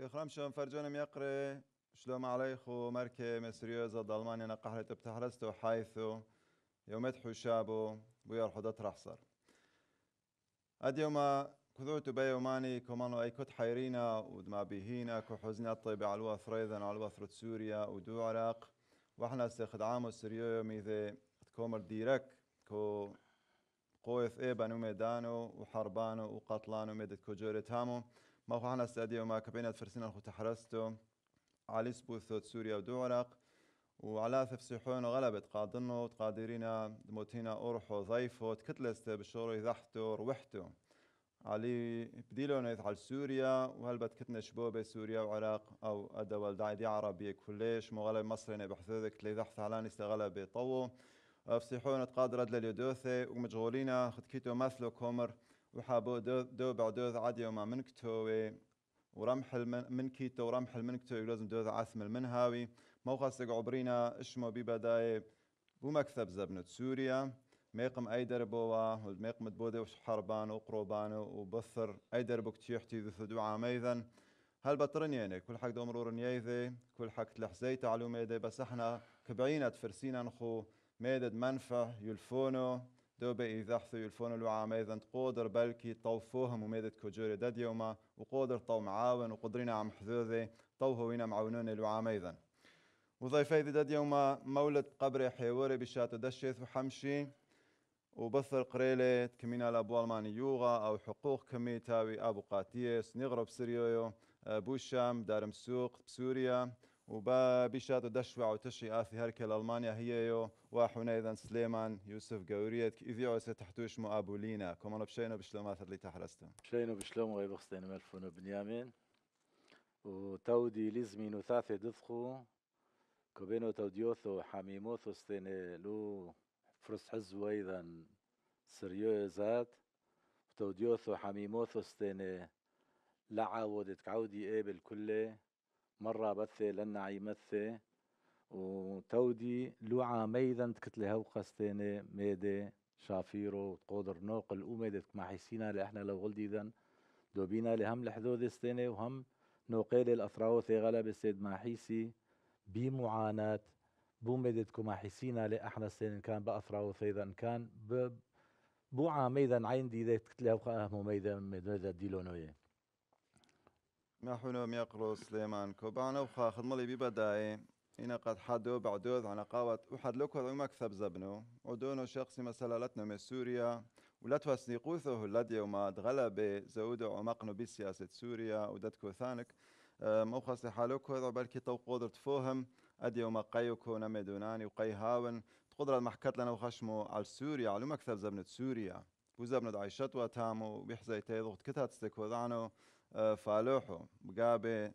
يخرم شلون فرجونا يقري؟ شلوم عليخو مركي مسريوزا ضلمانيا نقحلة بتحرستو حيث يوم شابو بوير حدت رحصر أد يوم كذوت بيوماني كمانو أي كت حيرينا ودما بيهينا كو حزنا طيب على الوث ريذا على الوث سوريا ودو عراق. وإحنا استخدامو سريو ميذي تكومر ديرك كو قويث إيبا نميدانو وحربانو وقتلانو ميدت كوجوري تامو ما خو إحنا استاديو ما كبينات فرسنا خو تحرستو. علي سبوثوت سوريا ودو عراق. وعلى ثفسيحون غلبت قادنو تقادرين دموتينا أورحو ضيفو. تكتلست بشورو يذحتو روحتو. علي بديلون على سوريا. وهل كتنا شبوبة سوريا وعراق؟ أو أدا والدعي دي عربية كلش مغلب مصرنا بحثوذك لي ذحث على فسيحون تقادر أدل اليدوثة ومجغولين خد كيتو مثلو كومر. وحابو دو, دو بعدوث عادي وما منكتو ورمح من كيتو ورمح المنكتو لازم دوث عثم المنهاوي. موقع عبرينا اشمو ببداية بو مكتب زبنة سوريا. ميقم أي دربوا ميقم تبودي وش حربان وقروبان وبثر أي دربو كتيحتي ذو ثدو عاميذا هل بطرن يعني؟ كل حق دومرور نيذي كل حق تلحزي تعلو ميدي بس إحنا كبعينة فرسينا نخو ميدد منفع يلفونو. دوبة إذاحثو يلفونو لو عاميذا تقودر بلكي طوفوهم وميدد كوجوري داد يوما وقودر طو معاون وقدرين عم حذوذي طوهو وينا معاونون لو عاميذا وضيفي داد يوما مولد قبر حيوري بشاتو دشيث وحمشي وبثر قريلة كمينا الأبوال ماني يوغا أو حقوق كمي تاوي أبو قاتيس نغرب سريويو بوشام دارم سوق بسوريا وبا بيشات دشوع وتشي آثي هركل ألمانيا هي يو وحنيذا سليمان يوسف قوريت إذيو ستحتوش مو أبو لينا. كمان بشينو بشلومات اللي تحرستم بشينو بشلوم غيبخستين ملفونو بنيامين. وتودي لزمي نثاثي دثخو كوبينو توديوثو حميموثو ستين لو فرس حزو أيضا سريو زات وتوديوثو حميموثو ستين لعا ودت كعودي إيبل كله. مرة بثي لنا عيمثي وتودي لوعا ميذا تكتلي هوقا ستيني ميدي شافيرو تقودر نوقل مع حسينا لإحنا لو غلدي ذن. دوبينا لهم لحذوذ ستيني وهم نوقيل الأثراوثي غلب السيد ماحيسي بمعاناة بومدت مع حسينا لإحنا ستيني كان بأثراوثي ذن. كان بوعا ميذا عين دي ذي تكتلي هوقا أهمو ميذا ميذا حنو ميقرو سليمان كوبانا وخا خدملي ببداي إنا قد حدو بعدوذ عن قاوة وحد لكو ذو مكثب زبنو. ودونو شخصي مسألة لتنا من سوريا. ولا توسنيقوثه الذي وما دغلب زودو عمقنو بسياسة سوريا. ودتكو ثانك موخص حالوكو ذو بلكي تو قدرت فوهم. أدي وما قيوكو نمي دوناني وقي هاون. تقدر المحكات لنا وخشمو على سوريا على مكثب زبنة سوريا. وزبنة عيشت وتامو. بيحزي تيضغط كتات ستكو ذانو فالوحو بقابي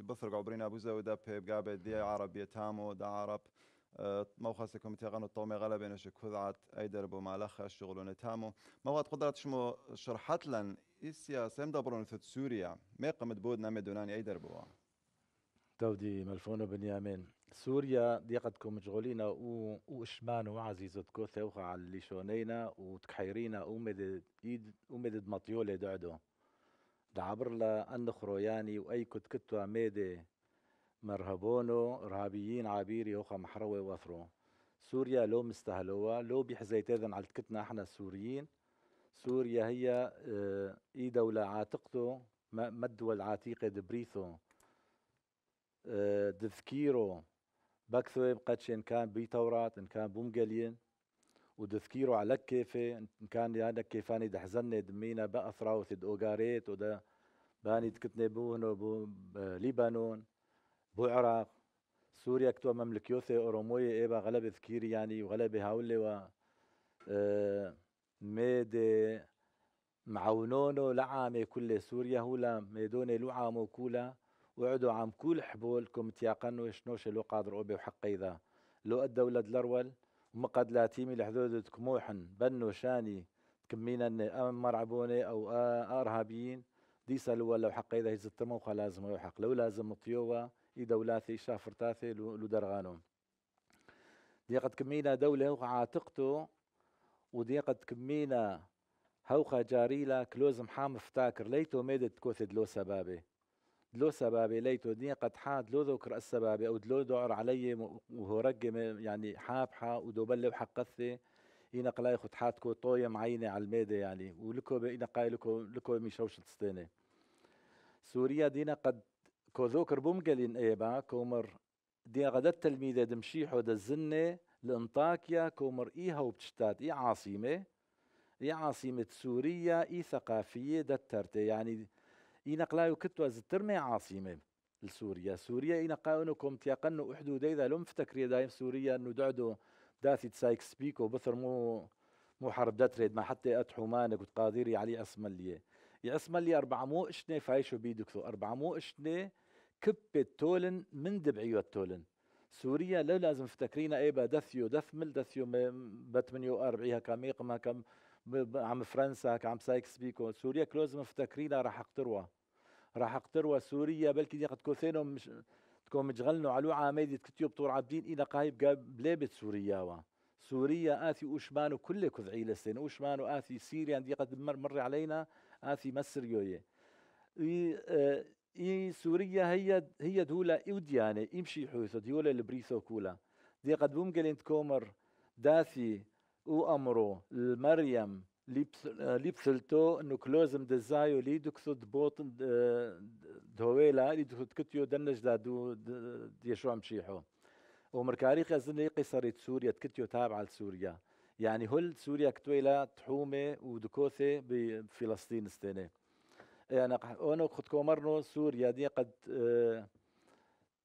بثر عبرين أبو زودا بقابي دي عربية تامو دا عرب. موخصكم تيغانو الطومي غلبي نشك كذعت اي دربو مالخ الشغل تامو. مواد قدرت شمو شرحت لن السياسة مدبرون في سوريا. ما قمت بود نامي دوناني اي دربو تودي ملفونو بنيامين. سوريا ديقتكم مشغولين و واشمان وعزيزة كوثة وخا على اللي شونينا وتكحيرينا ومدد إيد ومدد مطيولة دعدو. دعبر لا أن خروياني وأي كت كتوا ميدي مرهبونو إرهابيين عابيري وخا محروي وثرو سوريا لو مستهلوا لو بيحزيتذن على كتنا إحنا السوريين. سوريا هي آه إي دولة عاتقته ما الدول عتيقة دبريثو آه دذكيرو. بكثو يبقى إن كان بيتورات إن كان بومقلين وتذكيره على كيفي إن كان يعني كيفاني دحزني دمينا بقى ثراوث اوغاريت ودا باني تكتني بوهنو بو ليبانون بو عراق سوريا كتو مملكيوثي اوروموي إيبا غلب ذكيري يعني وغلب هاولي و آه ميدي معونونو لعامي كل سوريا هولا ميدوني لعامو كولا وعدو عام كل حبولكم تياقنو شنوش لو اوبي وحقي ذا لو أدى ولد لرول. ومقد لا تيمي لحدود كموحن بنو شاني كمينا أم مرعبوني أو أرهابيين. دي سألوا لو حق إذا هزت موخا لازم يحق لو لازم طيوة اذا ولاثي شافر تاثي لو درغانو دي قد كمينا دولة عاتقتو ودي قد كمينا هوخا جاريلا كلوز محام فتاكر ليتو ميدت كوثد لو سبابي. دلو سبابي ليتو دي قد حاد دلو ذكر السبابي أو دلو دعر علي وهو رقم يعني حابحة ودو بلو حقثي إنا قلاي خد حاتكو طوية معينة على الميدة يعني ولكو إنا قاي لكو لكو ميشوش تستيني سوريا دينا قد كو ذوكر بومقلين إيبا كومر دي غدت تلميذة دمشيحو دا الزنة لانطاكيا كومر إيها وبتشتات إي عاصمة إي عاصمة سوريا إي ثقافية دترتي يعني إي نقلايو كتوا زترمي عاصمة لسوريا سوريا إي نقايو كوم تيقنو أحدو دايدا لهم فتكري دايم سوريا إنو دعدو داثي تسايك سبيكو بثر مو مو حرب دتريد ما حتى أتحو مانك وتقاديري علي أسملية يا أسملية أربعة مو إشنة فايشو بيدكثو أربعة مو إشنة كبة تولن من دبعيو تولن. سوريا لو لازم فتكرينا ايبا دثيو دثمل دثيو ب 48 كم ما كم عم فرنسا عم سايكس بيكو سوريا كلوز مفتكرينا راح أقتروا. راح أقتروا سوريا بلكي دي قد كوثينو مش تكون مجغلنو علو عاميدي كتيو بطور عابدين إلى قايب بليبة سوريا وا. سوريا آثي أوشمانو كل كذعي لسين أوشمانو آثي سيريا دي قد مر, مر علينا آثي مصر يوي آه، إي سوريا هي هي دولة إوديانة يمشي حوث دولة البريثو كولا. دي قد بومقلين تكومر داثي أو أمرو المريم ليبسلتو انه كلوزم دزايو لي دكثد بوط دويلا لي دكثد كتيو دنج دا دو دي شو عم شيحو ومركاريخ أظن لي قصرت سوريا كتيو تابعة لسوريا يعني هل سوريا كتويلا تحومة ودكوثة بفلسطين استنى يعني أنا قد كومرنو سوريا دي قد آه،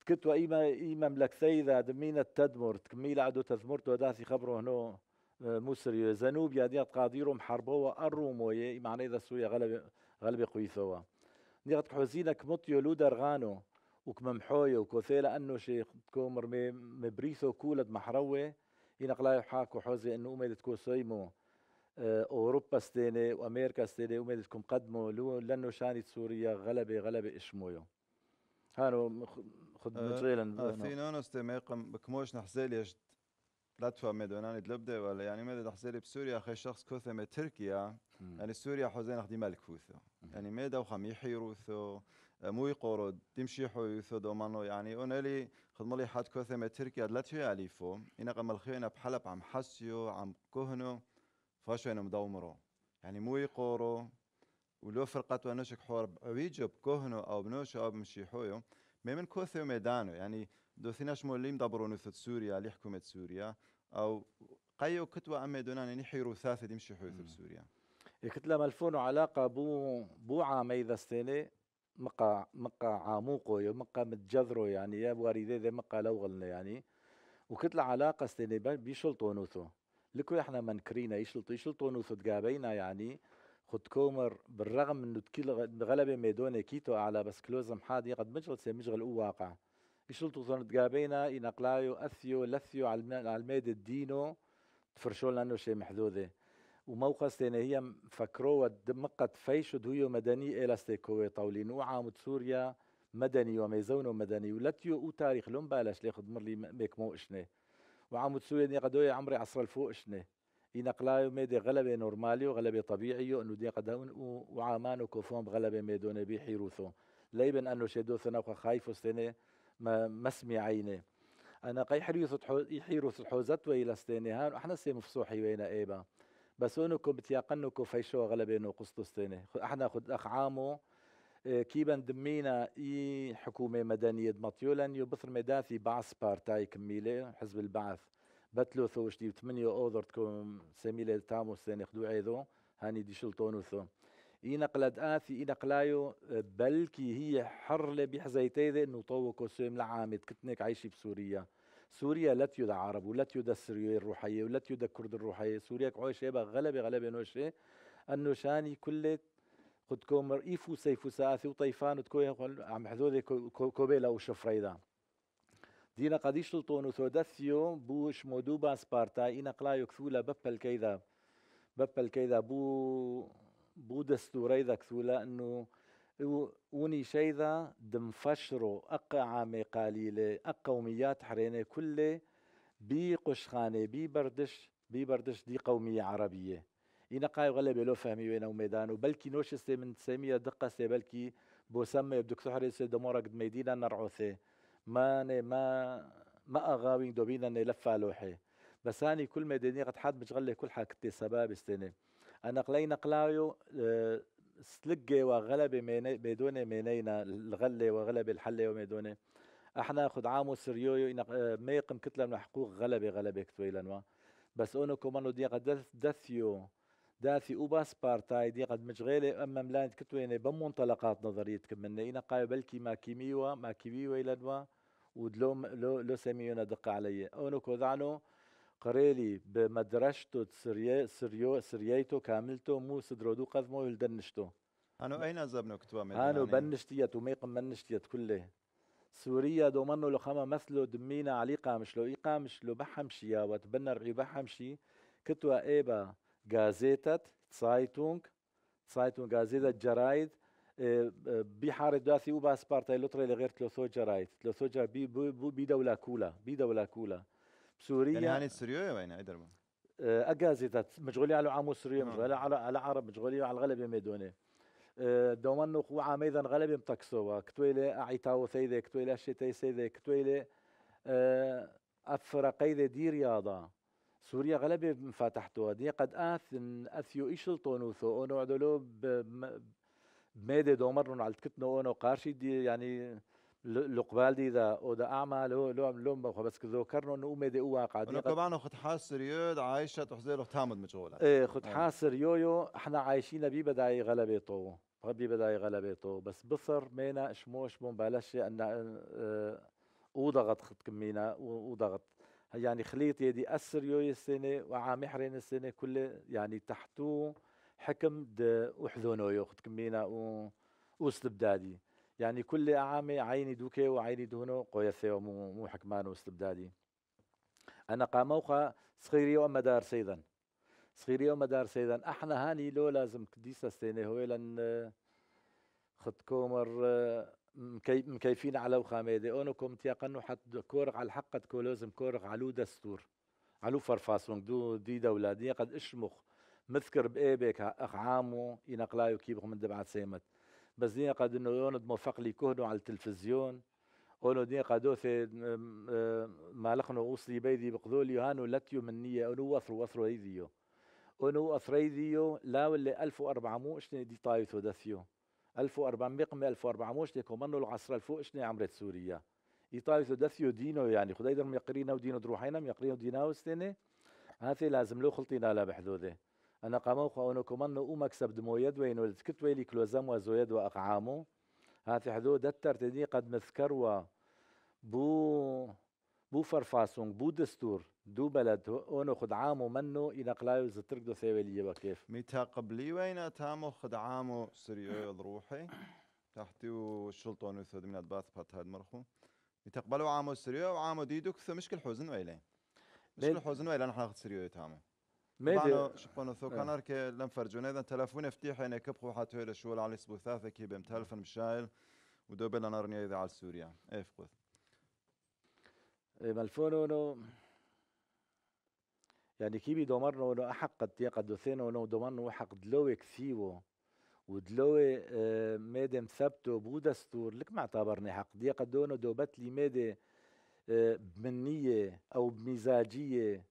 كتوا إيما إيما ملكثي ذا دمينة تدمر تكميل عدو تذمرتو داثي خبرو هنو آه، مصري. زنوبيا دي قاديرهم حربوا الروموية معنى إذا سوريا غلب غلب قويثوا دي قد حوزينا كمطيو لودر غانو وكممحوية وكوثيلا أنه شي كومر مبريثو كولد محروة ينقلاي حاكو حوزي أنه أميدت كو سيمو. آه، أوروبا ستيني وأمريكا ستيني ومدتكم قدموا لأنه شانت سوريا غلبه غلبة إشمويو. هانو خد آه، مجيلا اثينون استميقم بكموش نحزيلي يجد لا تفهم مدوناني دلبدة ولا يعني مدى نحزيلي بسوريا. خي شخص كوثة تركيا يعني سوريا حوزين اخدي مالك فوثو يعني ميدا وخم يحيروثو آه، مو يقورو تمشي حوثو دومانو يعني اونالي خدمالي حد كوثة تركيا دلتو يعليفو إنا قمال خيونا بحلب عم حسيو عم كهنو. فاشوين مدومرو يعني مو يقورو ولو فرقت ونشك حور ويجب كهنو أو بنوش أو بمشيحويو من كوثيو ميدانو يعني دوثيناش مو اللي مدبرو نثت سوريا اللي حكومة سوريا أو قيو كتوى امي دونان يعني حيرو ثاثة دي مشيحويو في سوريا كتلة ملفونو علاقة بو بو عامي ذا ستيني مقا مقا عاموقو يو مقا متجذرو يعني يا بواري ذي مقا لوغلنا يعني وكتلة علاقة ستيني بيشلطو نوثو. لكو إحنا منكرينا يشلطو يشلطو نو ثدقابينا يعني خد كومر بالرغم إنه تكيل غلبة ميدونة كيتو اعلى بس كلوزم حادي قد مجغل سي مجغل أو واقع. يشلطو ثون تقابينا ينقلايو أثيو لثيو على الميد الدينو تفرشو لأنه شيء محذوذة. وموقع ستيني هي فكروا دمقت فيشو دهيو مدني إلاستيكوي طولين وعامد سوريا مدني وميزونو مدني ولتيو أو تاريخ لهم بالاش ليخد مرلي ميك مو اشنه وعم تسوي دي قدوي عمري عصر الفوق شنه ينقلايو ميدي غلبة نورماليو غلبة طبيعيو انو دي قدون وعامانو كوفون بغلبة ميدون بيحيروثو ليبن أنو شدو ثنوخ خايفو سنة ما مسمي عيني. أنا قي حريث يحيروث الحوزت ويلا ستيني هان إحنا سي مفصوحي وينا إيبا. بس انكم بتيقنكم فيشو غلبة نو قسطو ستيني. إحنا خد أخ عامو إيه، كيبا دمينا إي حكومة مدنية دمطيولا يبثر مداثي بعث بارتاي كميلة حزب البعث. بتلو ثوش دي تمنيو أوذر تكون سميلة تامو سين خدو عيدو هاني دي شلطونو ثو. إي نقلد آثي إي نقلايو بلكي هي حرلة بحزيتي انه طوكو سيم لعامد كتنك عايشي بسوريا. سوريا لا تيودا عرب ولا تيودا السرية الروحية ولا تيودا الكرد الروحية. سوريا كعوش غلبة غلبة نوشي انه شاني خد كومر إيفو سيفو ساثي وطيفان وتكوي عم حذوذي كوبيلا وشفريدا دينا قديش تلطون وثودثيو بوش مودوبا سبارتا إنا قلايو كثولا ببل كيدا ببل كيدا بو بو دستوري ذا كثولا انه وني شيدا دمفشرو اقا عامي قليلة اقا قوميات حرينة كله بي قشخانة بي بردش بي بردش دي قومية عربية إنا قاي غلبة لو فهمي وين ميدان وبلكي نوش سي من سامية دقة سي بلكي بو سمي بدك سحري سي دمورة قد ميدينا نرعوثي ما ما ما أغاوين دوبينا نلفا لوحي. بس هاني كل ميدانية قد حد مشغلة كل حاجة سباب استنى أنا قلي نقلايو أه سلقة وغلبة ميدونة مينينا الغلة وغلبة الحلة وميدونة أحنا خد عامو سريويو آه، ميقم كتلة من حقوق غلبة غلبة كتويلنوا بس أونو كومانو دي قد دثيو. داثي وباس بارتاي دي قد مشغيلة. أما ملاند كتوينة بمنطلقات نظرية كمنا اينا قايو بلكي ما كيميوا ما كيميوا يلنوا ودلو لو لو سميونا دقة علي. أونو كوذانو قريلي بمدرشتو سريو سريو سرييتو كاملتو مو سدرودو قذمو يلدنشتو. أنا أين زبنو كتوا أنا بنشتيت وميقم منشتيت كله. سوريا دو منو لو خما مثلو دمينا علي قامش لو إي قامش لو بحمشي وتبنى رعي بحمشي. كتوا إيبا غازيتت سايتونغ سايتونغ غازيتا جرايد بحارة داثي وبا سبارتا لطري لغير ثلاثو جرايد ثلاثو جرايد بي, بي, بي دولة كولا بي دولة كولا بسوريا يعني هاني سوريا وين؟ ايدرما إيه، اجازيتت مشغولي على عامو سوريا مشغولي على على عرب مشغولي على الغلبة ميدوني دومنو خو عميدا غلب متكسوا كتويلة أعيتاو ثيدة كتويلة شتي سيدة كتويلة أفرقيدة دي رياضة. سوريا غلبة مفاتحتوها دي قد آثن أثيو إيشل طونوثو أونو عدلو بميدة دومرن على تكتنو أونو قارشي دي يعني لقبال دي ذا أو دا أعمى لو لو لو بس كذو كرنو إنه ميدي واقع دي كمان خد حاسر يود عايشة تحزير تامد مشغوله إيه خد حاسر يويو إحنا عايشين بي بداي غلبة طو. ربي بداي غلبته بس بصر مينا شموش بون بلش أن آه وضغط خد كمينا وضغط يعني خليط يدي أسر يوي السنة وعام حرين السنة كل يعني تحتو حكم د وحذونو ياخذ كمينا و واستبدادي يعني كل عامة عيني دوكي وعيني دونو قويثي ومو مو حكمان واستبدادي أنا قاموخا صغيري ومدار سيدا صغيري ومدار سيدا أحنا هاني لو لازم كديسة سيني هو لن خد كومر مكيفين على وخاميدي أونكم تيقنوا حد كورق على الحق كو لازم كورق علو دستور علو فرفاسون دو دي دولة دي قد إشمخ. مذكر بإيبك أخ عامو ينقلايو كيبغ من دبعة سيمت. بس دي قد إنه يوند موفق لي كهنو على التلفزيون. أونو دي قدوثي ما لخنو اوصلي بيدي بقذولي هانو لتيو منية أونو وثرو وثرو هيديو. أونو اثريديو لا واللي 1400 إشتني دي طايثو دثيو. 1400 قم 1400 ديكو منو العصر الفوق؟ اشني عمرت سوريا؟ إيطاليا دثيو دينو يعني؟ خداي در ميقرينا ودينو دروحينا ميقرينا ديناو استني هاتي لازم لو خلطينا لا بحدوده أنا قامو خونو كمنو أو مكسب دمو يد وين ولد. ويلي كلوزم وزويد وأقعامو. هاتي حدود دتر تدي قد مذكر بو بو فرفاسون بو دستور دو بلد اونو خد عامو منو ينقلايو زترك دو ثيوالية وكيف ميتا قبلي وين تامو خد عامو سريو ضروحي تحتي الشلطون وثود من الباث بات هاد مرخو. يتقبلوا عامو سريو وعامو ديدو كثو مشكل حوزن ويلين مشكل حوزن ويلين نحن ناخذ سريو تامو ميدي شقونو ثو آه. كانر كي لم فرجونا اذا تلفون افتيح يعني كبخو حتى هيلا شو على سبو ثاثة كي بم تلفن مشايل ودو بلا نارنيا إذا على سوريا. إيه فقوث ملفونو يعني كيبي دومرنو إنه أحق قد قد دوثينو إنه دومرنو حق دلوي كثيوو ودلوي آه ميدم ثبتو بو دستور لك ما اعتبرني حق. دي قد دونو دوبت لي ميدي آه بمنية أو بمزاجية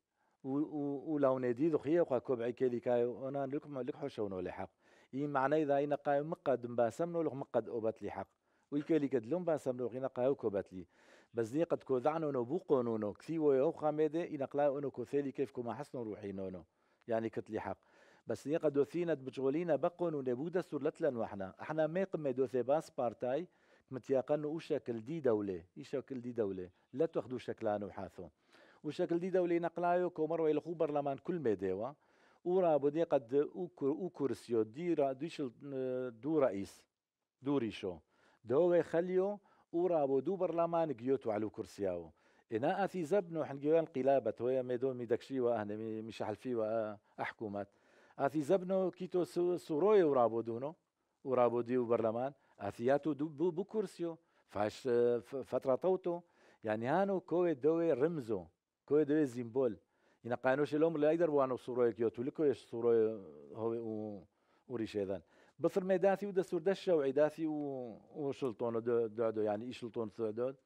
ولو ندي ذو خيه وقا كوب عيكي كاي أنا لكم لك حوشونو لحق إي معنى إذا اين قاي مقد مباسمنو لك مقد أوبت لي حق. ويكالي كدلون باسمنو غينا قاي كوبت لي. بس دي قد كودعنو نو بو قانونو كثيو يو خامده إن قلا أنو كوثيلي كيف كما حسنو روحي نونو يعني كتلي حق. بس دي قد دوثينا بجغولينا بقونو نبو دستور لتلن وحنا إحنا. ما قمة دوثي باس بارتاي متياقنو وشكل دي دولة. يشكل دي دولة. لا تاخدو شكلانو حاثو. وشكل دي دولة نقلايو كومر ويل خو برلمان كل ميديوا ورا بدي قد أو كرسيو دي را ديش دو رئيس. دوري شو دو خليو ورا دو برلمان جيوتو على كرسياو. إنا أثي زبنو حنجيوان قلابة ويا ميدون ميدكشي وأهنا مش حلفي وأحكومات أثي زبنو كيتو سوروي ورابو دونو ورابو ديو برلمان. أثياتو دو بو, بو كرسيو. فاش فترة طوتو. يعني هانو كوي دوي رمزو كوي دوي زيمبول. qaanoshi lom la idar waano suro kyoto liko yesh suro هو وريش اذن بصر ميداثي ودستور دشة وعداثي وشلطون دعدو يعني إيش شلطون ثعدود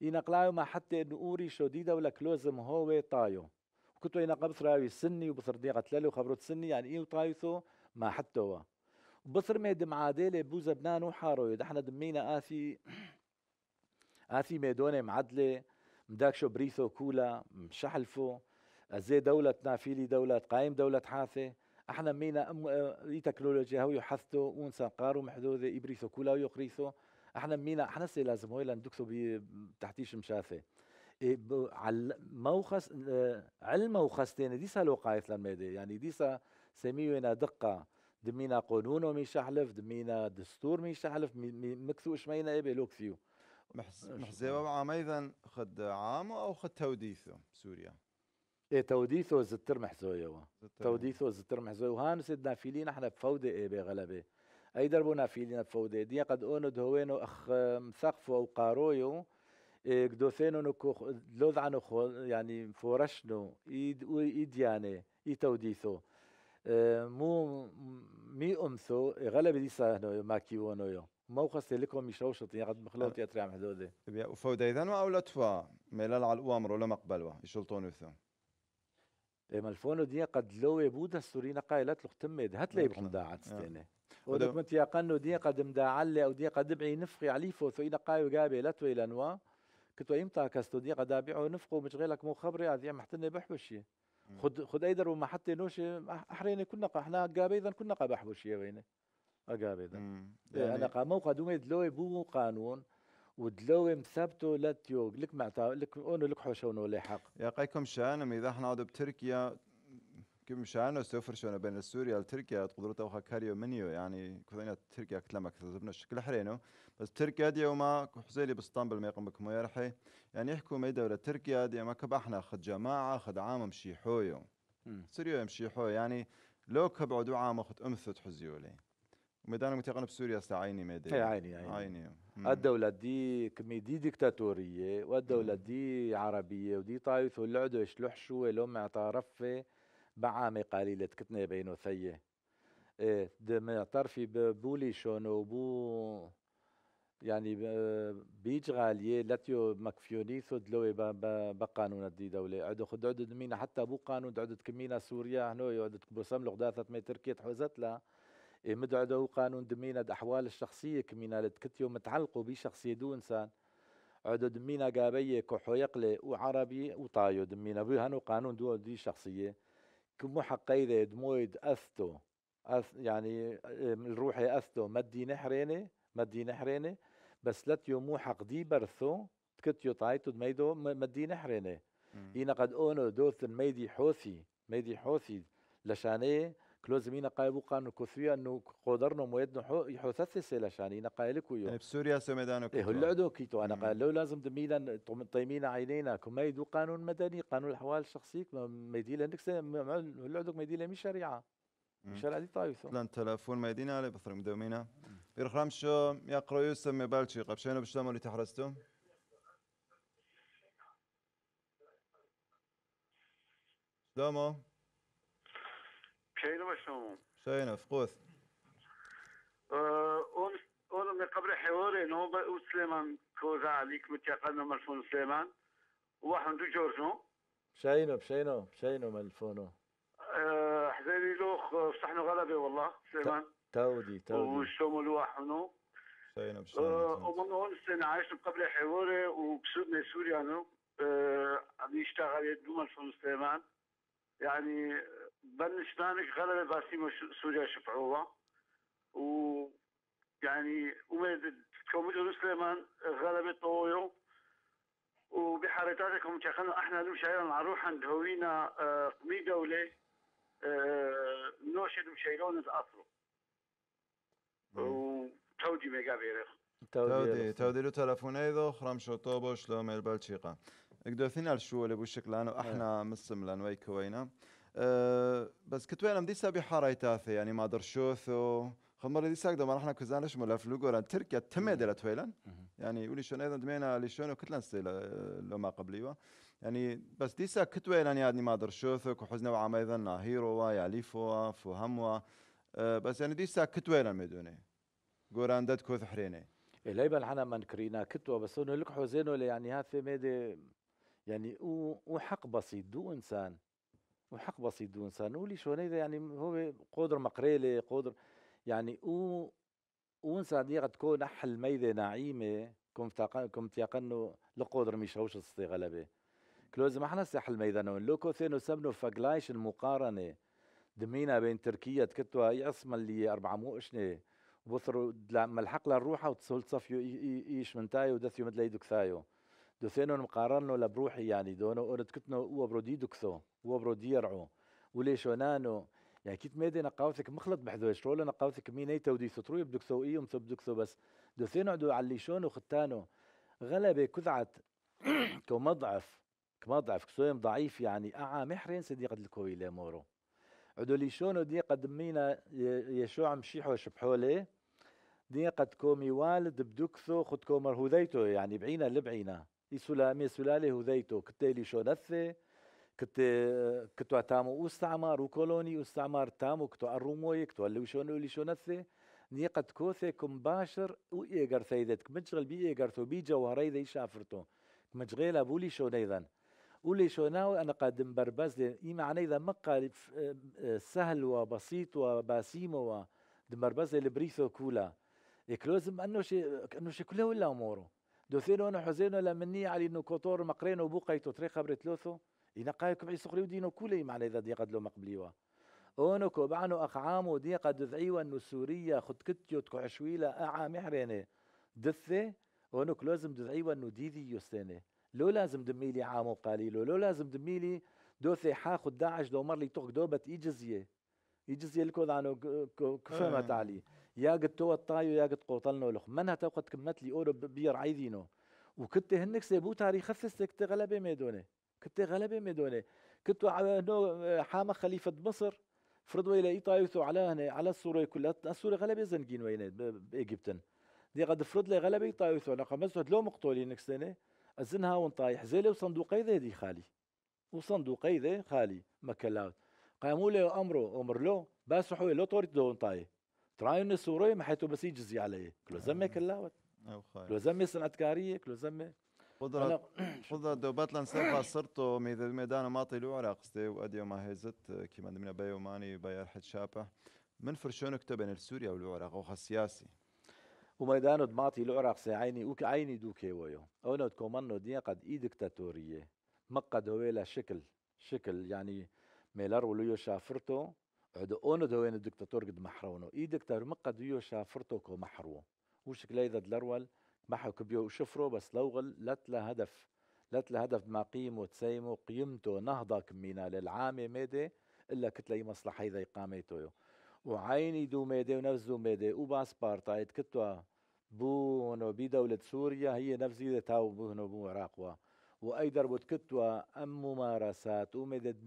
ينقلاو ما حتى إنه أوري شو دي دولة كلوزم هو طايو. كنتو ينقى بصراوي سني وبصر ديقة لالي وخبرت سني يعني إيه طايثو ما حتى هو. بصر ميدم عادلة بوزا بنان وحارو إحنا دمينا آثي آثي ميدونة معدلة مداكشو بريثو كولا مشحلفو زي دولة نافيلي دولة قايم دولة حاثة إحنا مينا اي تكنولوجيا هو يحثو ونسا قارو محدودة يبريثو كولا ويقريثو إحنا مينا إحنا سي لازم هو لندكسو تحتيش مشافة إيه على موخس علم موخستين ديسا لو قايث للميدي يعني ديسا سميونا دقة دمينا قانون مي شحلف دمينا دستور مي شحلف مكثو شمينا إيه بلوكثيو محزيبا عام أيضا خد عام أو خد توديثو سوريا. إيه توديثو زتر محزويا توديثو زتر محزويا وهان سيدنا فيلين إحنا بفودة إيه بغلبة. أي دربونا فيلين بفودة دي قد أونو دهوينو أخ مثقفو أو قارويو. إيه قدوثينو نكو لوذ عنو يعني فورشنو. إيد ايد يعني إي توديثو. إيه مو مي أمثو. غلبة دي ساهنو ما كيوونو يو. موقع لكم يشوشط قد مخلوط يا تريم حدودي وفودا اذا أو لتوا ميلال على الامر ولا مقبلوا يشلطون ثو ملفونو دي قد لو بودا السورينا قايلت له تمد هات لي بخم داعت ستينه ودك مت يقنو دي قد مداعلي أو دي قد بعي نفقي عليفو ثو إنا قايو قابي لتوي لنوا. كتو يمتا كستو دي قد أبيعو نفقو مشغلك مو خبري. هذه محتني بحبشي خد خد أيدر وما حتى نوش أحريني كنا إحنا قابي اذا كنا بحبشي ويني. أقابي اذا يعني أنا قامو قدومي دلوي بو قانون. ودلوي مثبتو لتيوغ لك معتا لك أونو لك حوشونو لي حق يا قيكم شان إذا إحنا بتركيا كم شان سوفر شون بين سوريا لتركيا قدرته وخا كاريو منيو يعني كثيرا تركيا كتلمك زبنا شكل حرينو. بس تركيا دي وما حزيلي باسطنبول ما يقوم بكم يرحي يعني يحكوا ما دولة تركيا دي ما كبحنا خد جماعة خد عام مشي حويو. سوريا يمشي حويو يعني لو كبعدوا عام خد امثت حزيولي ميدان متقن بسوريا ساعيني ميدان اي عيني عيني, عيني. الدولة دي كمي دي ديكتاتورية والدولة دي عربية ودي طايف واللعدو يشلح شو لو معترفة بعامة قليلة كتنة بينو ثيه إيه معترفي بولي شونو بو يعني بيج غالية لاتيو مكفيونيثو دلوي بقانون دي دولة. عدو خد عدد مينا حتى بو قانون عدد كمينا سوريا هنو عدد بسم لغداثة مي تركيا تحوزت لها مدعو قانون دمينا أحوال الشخصية كمينا لتكتيو متعلقوا بشخصية دو إنسان عدو دمينا قابية كحو يقلي وعربي وطايو دمينا بيهانو قانون دو دي شخصية. كمو حقيدة دمويد أثتو. أث يعني الروحي أثتو. مدي نحريني مدي نحريني بس لتيو مو حق دي برثو تكتيو طايتو دميدو مدي نحريني إينا قد أونو دوث ميدي حوثي. ميدي حوثي لشانيه كلوز مينا قايبو قانو كثويا انه قدرنا مويدنا حو يحوثث لشان ينا قايلكو يو. يعني بسوريا سميدانو كيتو إيه هلعدو كيتو أنا قال لو لازم دميلا طيمين عينينا. كما يدو قانون مدني قانون الأحوال الشخصية ما يديلا نكسه هلعدو ما يديلا مش شريعة شرع دي طايفة. لأن تلفون ما يدينا على بثر مدومينا بيرخرام شو يقرأ يوسف مبالشي قبشينو بشلامو اللي تحرستو؟ شلومو؟ شينو مشنو شينو فقوث أون أون من قبل حواري نو سليمان كوزا عليك متيقن ملفون سليمان. واحد جورجو شينو بشينو بشينو ملفونو؟ حزيني لوخ صحنو غلبة والله سليمان. تودي تودي. وشومو لوحنو شينو بشينو ومن هون السنة عايش قبل حواري وبسودنا سوريانو عم يشتغل يدو ملفون سليمان. يعني بالنسبانك غلبة باسيمو سوريا شفعوها. و يعني ومد كوميدو سليمان غلبة طويو. وبحارتاتكم تخلوا أحنا المشايرة نروح عند هوينا قمي دولة نوشد مشايرون الاصل وتودي ميجا بيرخ. تودي تودي له تلفون أيضا خرم شو طوبو شلوم البلشيقة أقدر على شو اللي بوشك لأنه إحنا مسم لانوي كوينا أه بس كنت سابي حرايتاثي يعني ما درشوثو خمر دي ساق ما إحنا كزانش ملا فلوغورا تركيا تمد إلى تويلن يعني يقولي شلون أيضا دمينا لي شلون كتلن ستيل لو ما قبليوا. يعني بس ديسا كتوة لأن يعني ما درشوثك وحزنا وعميذا ناهيروا ياليفوا فهموا أه بس يعني ديسا كتوة لأن مدوني قوران داد كوث حريني. إلي بالحنا من كرينا كتوة بس انه لك حوزينه يعني هذا ميدي يعني وحق بسيط دو إنسان. وحق بسيط دو انسان ولي شو هذا يعني هو قدر مقريلي قدر يعني و وانسان دي تكون أحل ميدة نعيمة كم تاقن كم تيقنو لقدر ميشوش الصي غلبة كلوز ما حنا ساحل ميدانو لوكو ثينو سمنو فقلايش المقارنة. دمينا بين تركيا تكتوا يعصم اللي أربعة مو إشني بثروا ملحق للروحة وتصول صفيو إيش من تايو دثيو مدلي دكثايو دو مقارنو لبروحي يعني دونو أورد كتنو هو برودي دكثو هو برودي يرعو. وليش ونانو يعني كيت ميدي نقاوتك مخلط بحذوش رول نقاوتك مين أي تودي سترو يبدك سو ايهم بدك سو بس دو ثينو عدو عليشون وختانو غلبة كذعت كمضعف كمضعف كسويم ضعيف يعني أعا محرين سدي قد الكويلة مورو. عدو ليشونو دي قد مينا يشوع مشيحو شبحولي دي قد كومي والد بدكثو خد كومر هذيتو يعني بعينا لبعينا سلامي سلالة هذيتو. كتالي شو نثي كنت كنتو تامو أستعمار وكولوني أستعمار تامو كتو الروموي كتو اللي شونو اللي شو نثي. نيقت كوثي كمباشر وإيجر ثيدت. كمجغل بي إيجر ثو بي جوهري ذي شافرتو كمجغيل أبولي شو نيذن. ولي شو ناوي أنا قادم بربز لي. إي معنى إذا مقا سهل وبسيط وباسيم ودمربز لي بريثو كولا. إكلوزم أنه شي أنه شي كله ولا أموره دوثينو أنا حزينو لمني علي إنه كوتور مقرينو بوقيتو تري خبرت لوثو ينقايكم عي سخري ودينو كولي معنى إذا دي قد لو مقبليوا أونو كوبعنو اقعامو دي قد ذعيوا انو سوريا خد كتيو تكو عشويلة أعا محريني دثة أونو لازم دذعيوا انو ديدي يستاني لو لازم دميلي عامو قليلو لو لازم دميلي دوثي حاخد داعش دو مر لي توك دوبت إيجزية. إيجزية لكو عنو كفهمت آه. علي يا قد تو الطايو يا قد قوطلنو لخ منها توقت كمت لي اورو بير عايدينو وكنت هنك سيبو تاريخ خسستك غلبة ميدوني. كنت غلبة ميدوني. كنت حامة خليفة مصر. فرضوا إلى طايثوا على هنا على السورة كلها. السورة غلبة زنقين وين بايجيبتن دي قد فرض لي غلبة طايثوا أنا قمزت لو مقتولين سنة الزنها وانطايح زي لو صندوقي ذي دي خالي. وصندوقي ذي خالي. مكلاوت قاموا له امره أمر له باسحوا له طورت دو طاي تراين السوري ما حيتو بس يجزي عليه. كلو زمي كلاوت. كلو زمي صنعتكاريه كلو زمي قدرة قدرة دو باتلان سيفا صرتو ميدان ماطي لو عراقستي واديو ما هيزت كيما دمنا بيو ماني باير حد شابة. من فرشون كتبن السوريا والعراق أو سياسي؟ وميدانو دماطي العراق سي عيني وك عيني دوكي ويو. اونو تكومنو دي قد إي دكتاتورية. مقد هويلا شكل شكل يعني ميلر وليو شافرتو. عدو اونو دوين الدكتاتور قد محرونو إي دكتاتور مقد يو شافرتو كو محرو وشكل أيضا دلرول محو كبيو شفرو بس لوغل لت له هدف. لت له هدف ما قيمه تسيمو قيمته نهضة كمينا للعامة ميدي إلا كتلي مصلحة إذا إقامته وعيني دو ميدي ونفس دو ميدي وباسبارتا كتوا. بونو بدولة سوريا هي نفس إذا تاو بونو بو عراق وأيضا بتكتوا أم ممارسات ومدد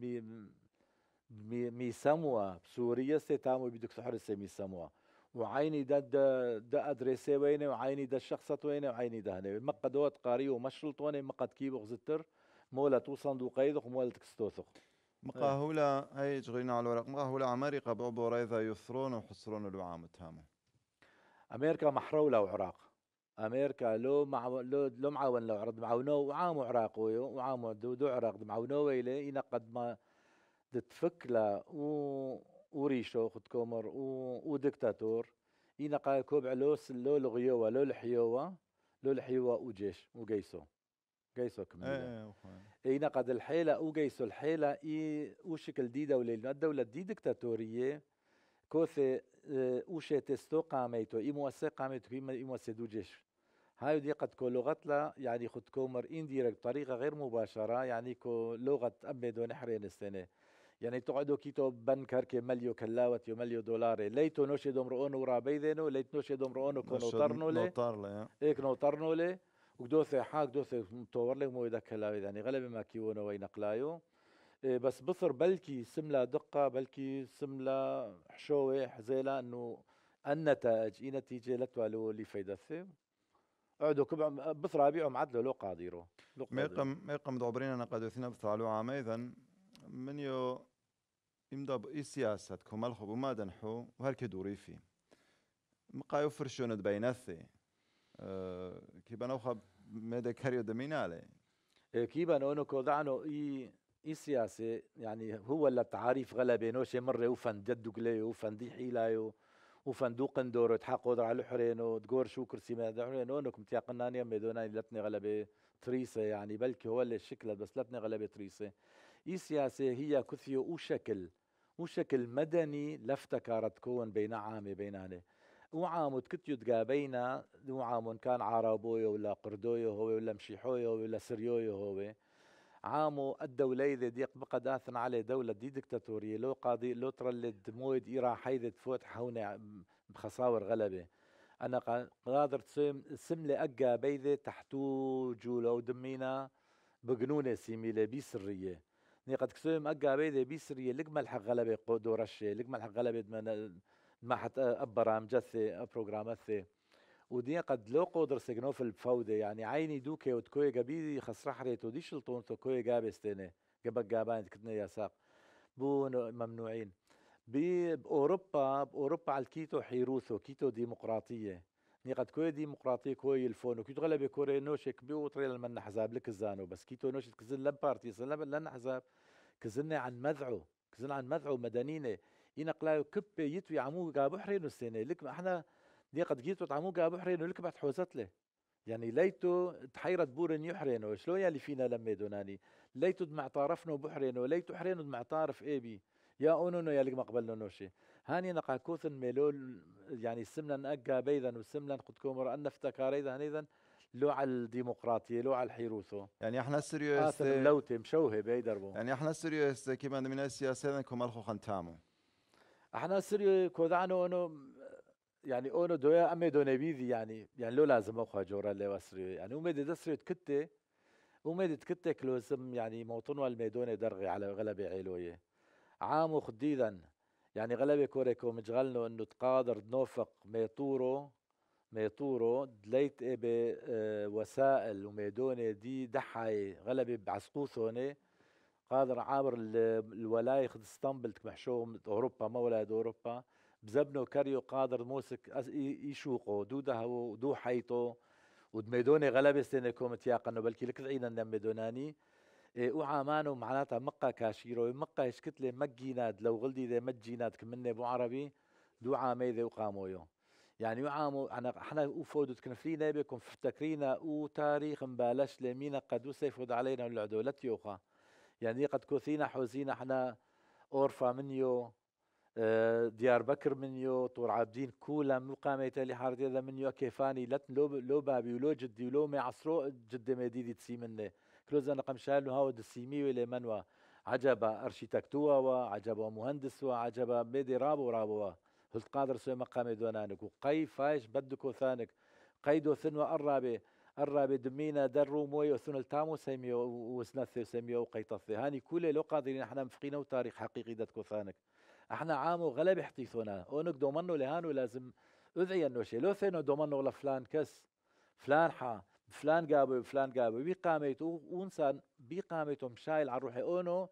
مي سموا بسوريا ستامو بدك سحر مي سموا وعيني ده ده ده ادريسي وينه وعيني ده الشخصة وينه وعيني ده هنا. مقدوات قاري ومشلط وينه مقد كيبو غزتر مولا تو صندوق أيدخ مولا تكستوثخ مقاهولة هاي جغينا على الورق. مقاهولة أمريكا بعبو ريضا يثرون وحصرون الوعام تهامو أمريكا محرولة وعراق. أمريكا لو مع لو لو معاون لو عرض معاونو وعام عراق وعام دو دو عراق معاونو ويلي ينقد ما تتفك لا و وريشو خد كومر ودكتاتور. إينا قا كوب علوس لو لغيوة لو الحيوة لو الحيوة وجيش وجيسو جيسو كمية إينا قد الحيلة وجيسو الحيلة إي وشكل دي دولة. الدولة دي دكتاتورية. كوثي آه، وشي تستو قاميتو. إي موسى قاميتو إي موسى دو جيش. هاي دي قد كو لغت لا يعني خد كومر انديركت بطريقة غير مباشرة. يعني كو لغة أمدو نحرين السنة. يعني تقعدوا كيتو بنكر كي مليو كلاوت يو مليو دولار. ليتو نوشي دوم رؤونو ورا بيدينو ليت نوشي دوم رؤونو كو نوطرنو لي. نوطر لي إيك نوطرنو لي. وقدوثي حاك دوثي متور لي مو يدك يعني غالبا ما كيونو وين نقلايو إيه بس بصر بلكي سملا دقة بلكي سملا حشوة حزيلة انه النتائج إي نتيجة لتوالو اللي فايدة عدو كبع بثرة بيعو معدلو لو قاديرو. ميقم ميقم دعبرين أنا قد يثنى بثالو عاميذا من يو يمدا بإي سياسة كمالخو بما دنحو وهركي دوري في مقايو فرشون بينثي. أه كي بنوخا ميدا كاريو دمينالي. إيه، كيبا نونو كودانو اي اي سياسة يعني هو اللي تعاريف غلبة نوشي مرة وفن جدو قليو وفن دي حيلايو وفن دو قندور تحقو على الحرين تقور شو كرسي ما دحرين نونو كم تيقناني ميدوناني لتني غلبة تريسة يعني بلكي هو اللي الشكل بس لتني غلبة تريسة. اي سياسة هي كثيو وشكل وشكل مدني لفتكارت تكون بين عامة بيناني وعام كتيو تقابينا وعام كان عربويو ولا قردويو هو ولا مشيحويو ولا سريويو هو عامو الدولة ذي ديق بقى داثن عليه دولة دي دكتاتورية لو قاضي لو ترلد مويد إيرا حيدة تفوت حوني بخصاور غلبة. أنا قادر سملة أقا بيذة تحتو جولو دمينا بقنونة سيميلة بيسرية ني قد كسوم أقا بيذة بيسرية لقمل حق غلبة قودو رشة لقمل حق غلبة ما حتى أبرام جثة بروجرامات ودي قد لو قدر سجنو في الفودة يعني عيني دوكي وتكوي جابي خسر حريت ودي شلطون تكوي جابي استنى جابك جابان كتنا يا ساق. بو ممنوعين. بأوروبا بأوروبا على الكيتو حيروثو كيتو ديمقراطية. ني قد كوي ديمقراطية كوي الفون وكيتو غلبة كوري نوشك بيو طريل المن حزاب لك الزانو بس كيتو نوش كزن لم بارتي لن حزاب. كزن عن مذعو كزن عن مذعو مدنينة. ينقلاو كبة يتوي عمو قابو حرينو السنة لك إحنا دي قد جيتو تعمو لك بعد حوزت له يعني ليتو تحيرت بورن يحرينو. شلون يلي فينا لما دوناني؟ ليتو معتارفنا بحرينو. ليتو حرينو معتارف إيبي. يا أونونو يلي ما قبلنا نوشي. هاني نقا كوثن ميلول يعني سمنا نقا بيذا وسمنا قد كومر ان افتكار أيضا أيضا لو على الديمقراطية لو على الحيروثو يعني إحنا سريو آسف ملوتي مشوهة بيدربو يعني إحنا سريو كيما من السياسة كم ألخو خنتامو. إحنا سريو كودانو انه يعني أونو دويا أمي دوني بيذي يعني يعني لو لازم اخو جورا اللي وسريو يعني وميدي دسريو تكتي وميدي تكتي كلوزم يعني موطن والميدوني درغي على غلبة عيلوية. عامو خديدا يعني غلبة كوريكو مجغلنو انه تقادر نوفق ميطورو ميطورو دليت إبي آه وسائل وميدوني دي دحاي غلبة بعسقوثوني قادر عابر الولاية خد اسطنبل محشوم أوروبا ما ولاد أوروبا. بزبنو كريو قادر موسك يشوقو دوده ودو حيطو. ودميدوني غلبة سنكم تياقنو بلكي لك عينا نميدوناني وعامانو معناتها مقا كاشيرو مقا هشكتلي مجيناد لو غلدي ذي مجيناد كمني بو عربي دو عامي ذي وقامويو يعني وعامو أنا إحنا وفودو تكنفلينا بكم فتكرينا وتاريخ مبالش لمينا قد وسيفود علينا اللعدو لتيوخا يعني قد كوثينا حوزينا إحنا أورفا منيو آه، ديار بكر منيو طور عابدين كولا مقامة اللي حارت هذا منيو كيفاني لت لو لو بابي ولو جدي ولو ما عصرو جدي ما ديدي تسي منه كلوز أنا قم شالو هاو دسيمي ولا منوا. عجبا أرشيتكتوا وعجبا مهندس وعجبا ميدي رابو رابو هلت قادر سوى مقامي دونانك وقي فايش بدكو ثانك قيدو ثنوة الرابي الرابي دمينا درو موي وثن التامو سيميو وسنث سيميو وقيطث هاني كل لو قادرين إحنا مفقينا وتاريخ حقيقي دتكو ثانك إحنا عامو غلب حتيثونا اونك دومنو لهانو لازم أذعي انه شيء لو ثينو دومنو لفلان كس فلان حا فلان قابو فلان قابو بي قاميتو وانسان بي قاميتو مشايل على روحي اونو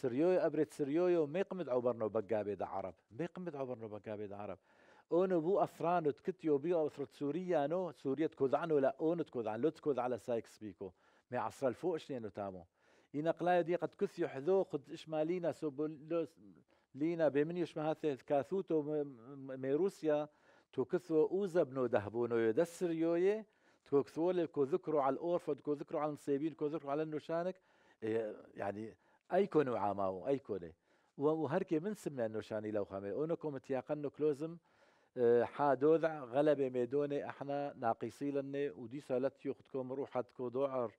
سريوي ابرت سريوي ما يقمد عبرنو بقابي دا عرب. ما يقمد عبرنو بقابي دا عرب. أونو بو أفرانو تكتيو بيو اثرت سوريا نو سوريا تكوذعنو لا أونو تكوذعن لو تكوذ على سايكس بيكو. ما عصر الفوق شنو تامو. ينقلاي دي قد كثيو حذو قد إشمالينا سو لينا بمنيش مهاث كاثوتو مي روسيا تو كثو أوزا بنو دهبونو يدسر يوي تو كثو لكو على الاورفا كو ذكروا على النصيبين كو ذكروا على ايكونو عماو ايكوني وهركي من سمنا النوشاني لو خامي. أونكم تياقنو كلوزم آه، حادوذع غلبة ميدوني أحنا ناقصي لني ودي سالت يختكم روحتكم دوعر.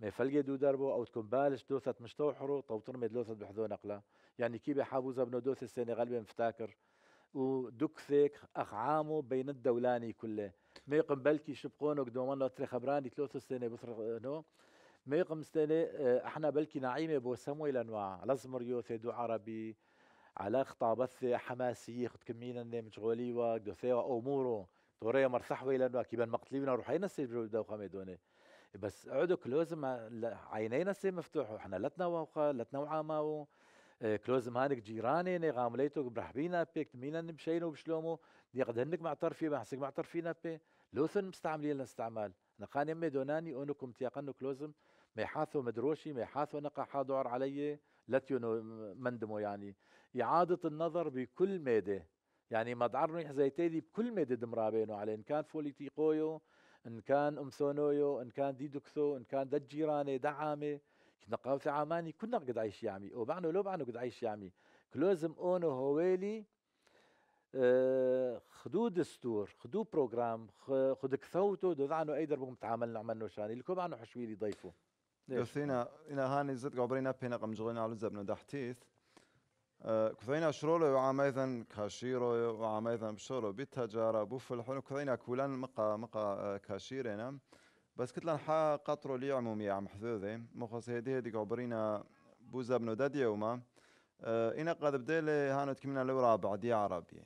ما فلقي دو دربو أو تكون بالش دوثت مشتوحرو طوطر مدلوثت بحذو نقلة. يعني كي بحابوزا بنو دوث السنغال مفتاكر. ودكثك أخ عامو بين الدولاني كله. ما يقم بلكي شبقونو قدومان تري خبراني ثلاث سنة بثر نو. ما يقم سنة آه، أحنا بلكي نعيمة بو سمويل أنواع. لازمر يوثي دو عربي على خطابة حماسية خد كمينا مشغولي وقدو ثيوا امورو طوريا مرثحوي لأنه كيبان مقتلين روحينا سي دوخه ميدوني بس عدو كلوزم عينينا سي مفتوح. وحنا لتنا وخا لتنا وعاماو آه، كلوزم هانك جيراني ني غامليتو برحبينا بيك مينا نمشينو بشلومو. دي قد هنك معتر في بحسك معتر فينا بي. لوثن مستعملين الاستعمال نقاني مي دوناني أونكم تيقنو كلوزم. ما يحاثو مدروشي ما يحاثو نقا حاضر علي لتيونو مندمو يعني. إعادة النظر بكل ميدة. يعني مدعرنو زيتيدي بكل ميدة دمرابينو عليه إن كان فوليتيقويو إن كان أمثونويو إن كان ديدوكثو إن كان دجيراني جيراني دعامي كنا قاوث عماني كنا قد عايش يعمي وبعنو لو بعنو قد عايش يعمي كلوزم أونو هويلي آه خدو دستور خدو بروجرام خد كثوتو دو عنو أيدر بهم تعامل نعمل شاني. لكم عنو حشويلي ضيفو. يوثينا إنا هاني زد قبرينا بينا قم جغينا على زبنو دحتيث آه، كثينا شرولو وعاميثا كاشيرو وعاميثا بشورو بالتجارة بوفل كثينا كولان مقا مقا آه، كاشيرنا بس كتلان حا قطرو لي عمومي عم حذوذي مخص هيدي هيدي قبرينا بوزا بنو دادي يوما آه، إنا قد بدالي هانو تكمنا لو رابع دي عربي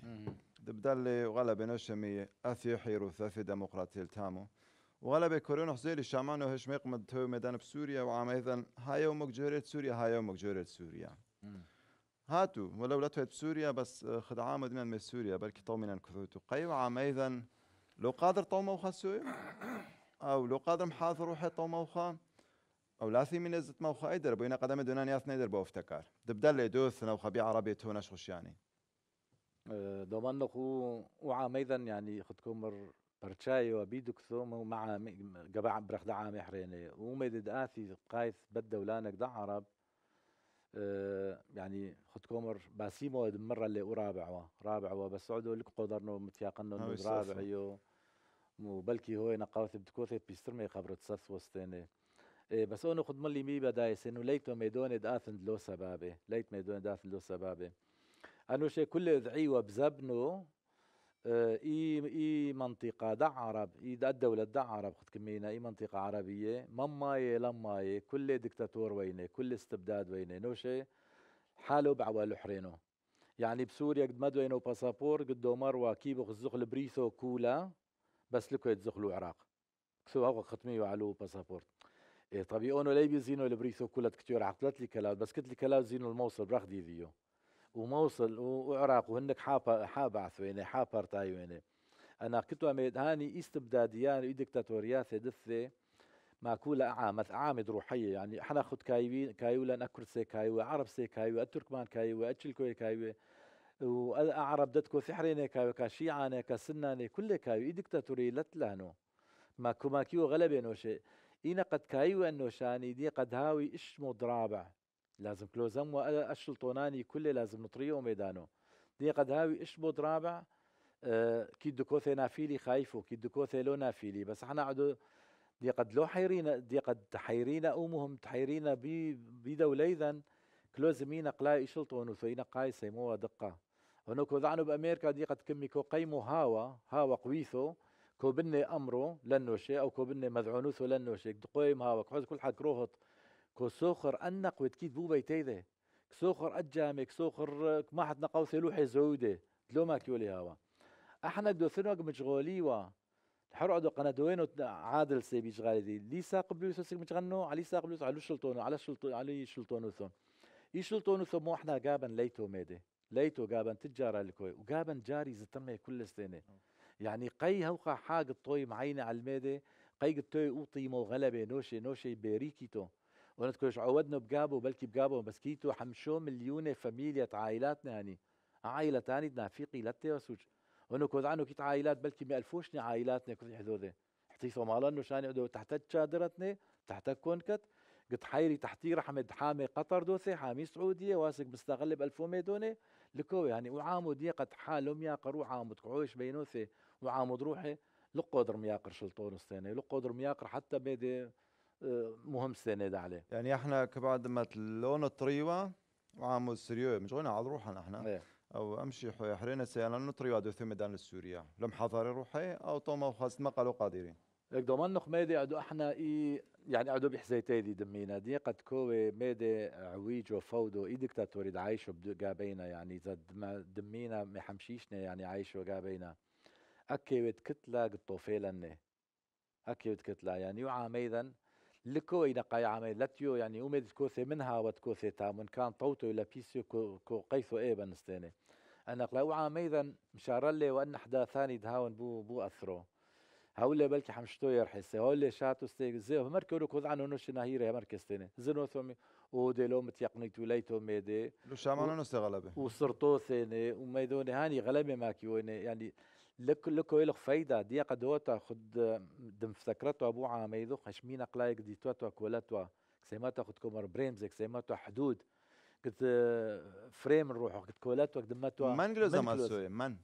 دبدالي وغلب نوشمي أثي حيرو ثاثي ديمقراطي التامو وغلب كورونا حزيلي شامانو هشميق مدتو ميدان بسوريا وعام أيضا هاي يومك جوريت سوريا هاي يومك جوريت سوريا. هاتوا ولو لا بسوريا بس خدعة مدمن من سوريا بلكي طومنا الكثوتو قيو عام أيضا لو قادر طوما وخا أو لو قادر محاثر روحي طوما وخا أو لا من ازت موخا أيدر بوينا قدم دونان ياث نيدر بو أفتكار. دبدل لي دوث نو خبي عربي تونش يعني أه، دومان خو وعام أيضا يعني خدكم برشاي وبيدك ثوم مع جبع برخ دعا محريني ومدد آثي قايث بدا ولانك دع عرب. أه يعني خد كومر باسيمو مرة اللي ورابع رابع بس عدو لك قدرنا متياقنو رابع يو وبلكي هو نقاوث بتكوثي بيسترمي خبرت سث وستيني إيه بس أنا خد ملي مي بدايس انه ليتو ميدوني داثن لو سبابة. ليت ميدوني داثن لو سبابة. أنو شي كل ذعي وبزبنو إي إي منطقة دع عرب إي الدولة دع عرب كمينا إي منطقة عربية. مماي لماي كل دكتاتور وينه كل استبداد وينه. نوشي حاله بعوال حرينو. يعني بسوريا قد مدو وينو باسابور قدو مروه كيبو خزخل بريثو كولا بس لكو يتزخلوا عراق كسو هاو ختمي وعلو باسابور. إيه طبي أونو لي بيزينو البريثو كولا كتير عقلت لي بس كنت لي كلام زينو الموصل برخ دي ذيو وموصل وعراق وهنك حابة حابعث ويني حابرتاي ويني. أنا كنت اميد هاني استبداديان اي دكتاتوريات دثة ماكولة عامة عامد روحية. يعني إحنا خد كايوين كايولا نكر سي كايوة عرب سي كايوة التركمان كايوة اتشلكوي كايوة وأعرب دتكو سحريني كايوة كاشيعاني كسناني كل كايو إي دكتاتوري لتلانو ما كيو غلبة نوشي. إينا قد كايوة انو شاني دي قد هاوي اش مضرابع لازم كلوزم والشلطوناني كله لازم نطريه ميدانه. دي قد هاوي إيش بود رابع آه كي دكوثي نافيلي خايفو كي دكوثي لو نافيلي. بس إحنا عدو دي قد لو حيرينا دي قد تحيرينا أمهم تحيرينا بي بدوليذا كلوزمينا قلاي شلطون وثينا قاي سيموها دقة. هنو كوذعنو بأمريكا دي قد كمي كو قيمو هاوا هاوا قويثو كو بني أمرو لنو شيء أو كو بني مذعونوثو لنو شيء دقويم هاوا كل حد روهط كسوخر أنق وتكيد بو بيتيده. كسوخر أجامي كسوخر ما حد نقاو ثلوح زودة لو ما كيولي هوا إحنا دو ثنوك مشغولي وا. حرو عدو قنادوين عادل سي بيشغالي دي. لي ساق بلوس سيك مشغنو علي ساق بلوس؟ على شلطونو على شلطو علي شلطونو ثم إي شلطونو ثم إحنا قابن ليتو ميدي ليتو قابن تجارة الكوي وقابن جاري زتمي كل سنة يعني قي هوقع حاج الطوي معينة على الميدي قي الطوي أوطي مو غلبة نوشي نوشي بيريكيتو. ونذكرش عودنا بجابو بلكي بجابو بس كيتو حمشو مليونة فاميليا عائلاتنا يعني. عائلة تاني دنا في قيلتي وسوج. ونو كود عنو كيت عائلات بلكي ما ألفوشني عائلاتنا كذي حذوذي حتيثو مالا نو شاني عدو تحت شادرتني تحت كونكت. قد حيري تحتي رحمة حامي قطر دوثي حامي سعودية واسق مستغلب ألفو ميدوني لكو يعني وعامو دي قد حالهم يا قرو عامو تقعوش بينوثي وعامو روحي لقودر مياقر شلطون السنة لقودر مياقر حتى بيدي مهم السنة عليه يعني إحنا كبعد ما لون الطريوه وعامل سريو مش غنى على روحنا إحنا. إيه. أو أمشي حرينا سيانا نطريوه دو ثم ميدان السوريا لم حضر روحي أو طوما خاص ما قالوا قادرين. لك دومان نخ ميدي عدو إحنا اي يعني عدو بحزيتي دي دمينا. دي قد كوي ميدي عويج وفودو إي دكتاتوري عايشو قابينا يعني إذا دمينا ما حمشيشنا يعني عايشو قابينا أكيد كتلة قطوفيلن أكيد كتلة. يعني وعاميدا لكو ينقى عامي لاتيو يعني أمد كوثي منها وتكوثي تامن كان طوتو إلى بيسيو كو, كو قيثو إيه بنستيني أنا قلو عاميدا مشارلي وأن ثاني دهاون بو بو أثرو. هولي بلكي حمشتو يرحسي هولي شاتو ستيك زي مركو رو كوذ عنو نوش نهيري مركستيني زنو ثومي. ودي لو متيقنيتو ليتو ميدي لو شامانو نستي غلبة وصرتو ثاني وميدوني هاني غلبة ماكيوني يعني لك لكو يلغ فايدة. دي قدوتا خد دم فتكرتو أبو عاميدو خشمينا قلايك دي تواتو كولاتوا كسيماتو خد كومر بريمز كسيماتو حدود. قد فريم نروحو قد كولاتو قد ماتوا من قلو زمان من؟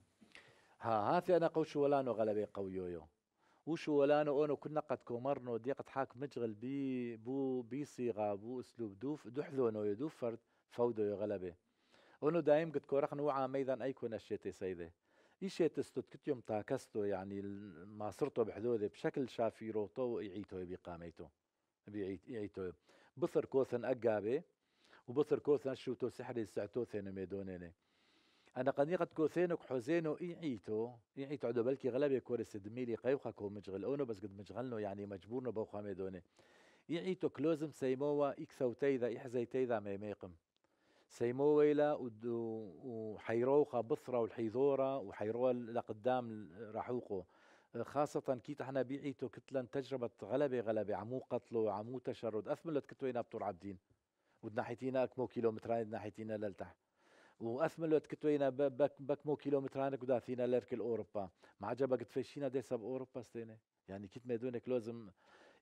ها هاثي أنا قوش ولانو غلبة قويويو وشو ولانو؟ أونو كنا قد كومرنو دي قد حاك مجغل بي بو بي صيغه بو أسلوب دوف دحذونو يدوف فرد فودو غلبه أونو دايم قد كورخ نوعا ميدان أي كون الشيتي سيده إيشي تستوت تاكستو؟ يعني ما صرتو بحدوده بشكل شافي روتو يعيتو بقاميتو بيعيتو بثر كوثن أقابي وبثر كوثن شوتو سحري سعتو ثين ميدونيني. أنا قد كوثينك حزينو ايعيتو ايعيتو عدو بلكي غلبي كورس دميلي قيوخا كو مجغل أونو بس قد مجغلنو يعني مجبورنو بوخا ميدوني. ايعيتو كلوزم سيموا اكثو تيذا احزي تيذا ميميقم. سيموا ويلا وحيروخا بثرة والحيذورة وحيروها لقدام راحوقو خاصة كيت إحنا بيعيتو كتلا تجربة غلبة غلبة عمو قتلو عمو تشرد. اثملت كتوينا بطور عبدين ودناحيتينا اكمو كيلومترين ناحيتينا للتحت واثملت كتوينا بك بك مو كيلومتران قداثينا لركل اوروبا ما عجبك تفشينا دي سب اوروبا ستينه يعني كيت ميدونك لازم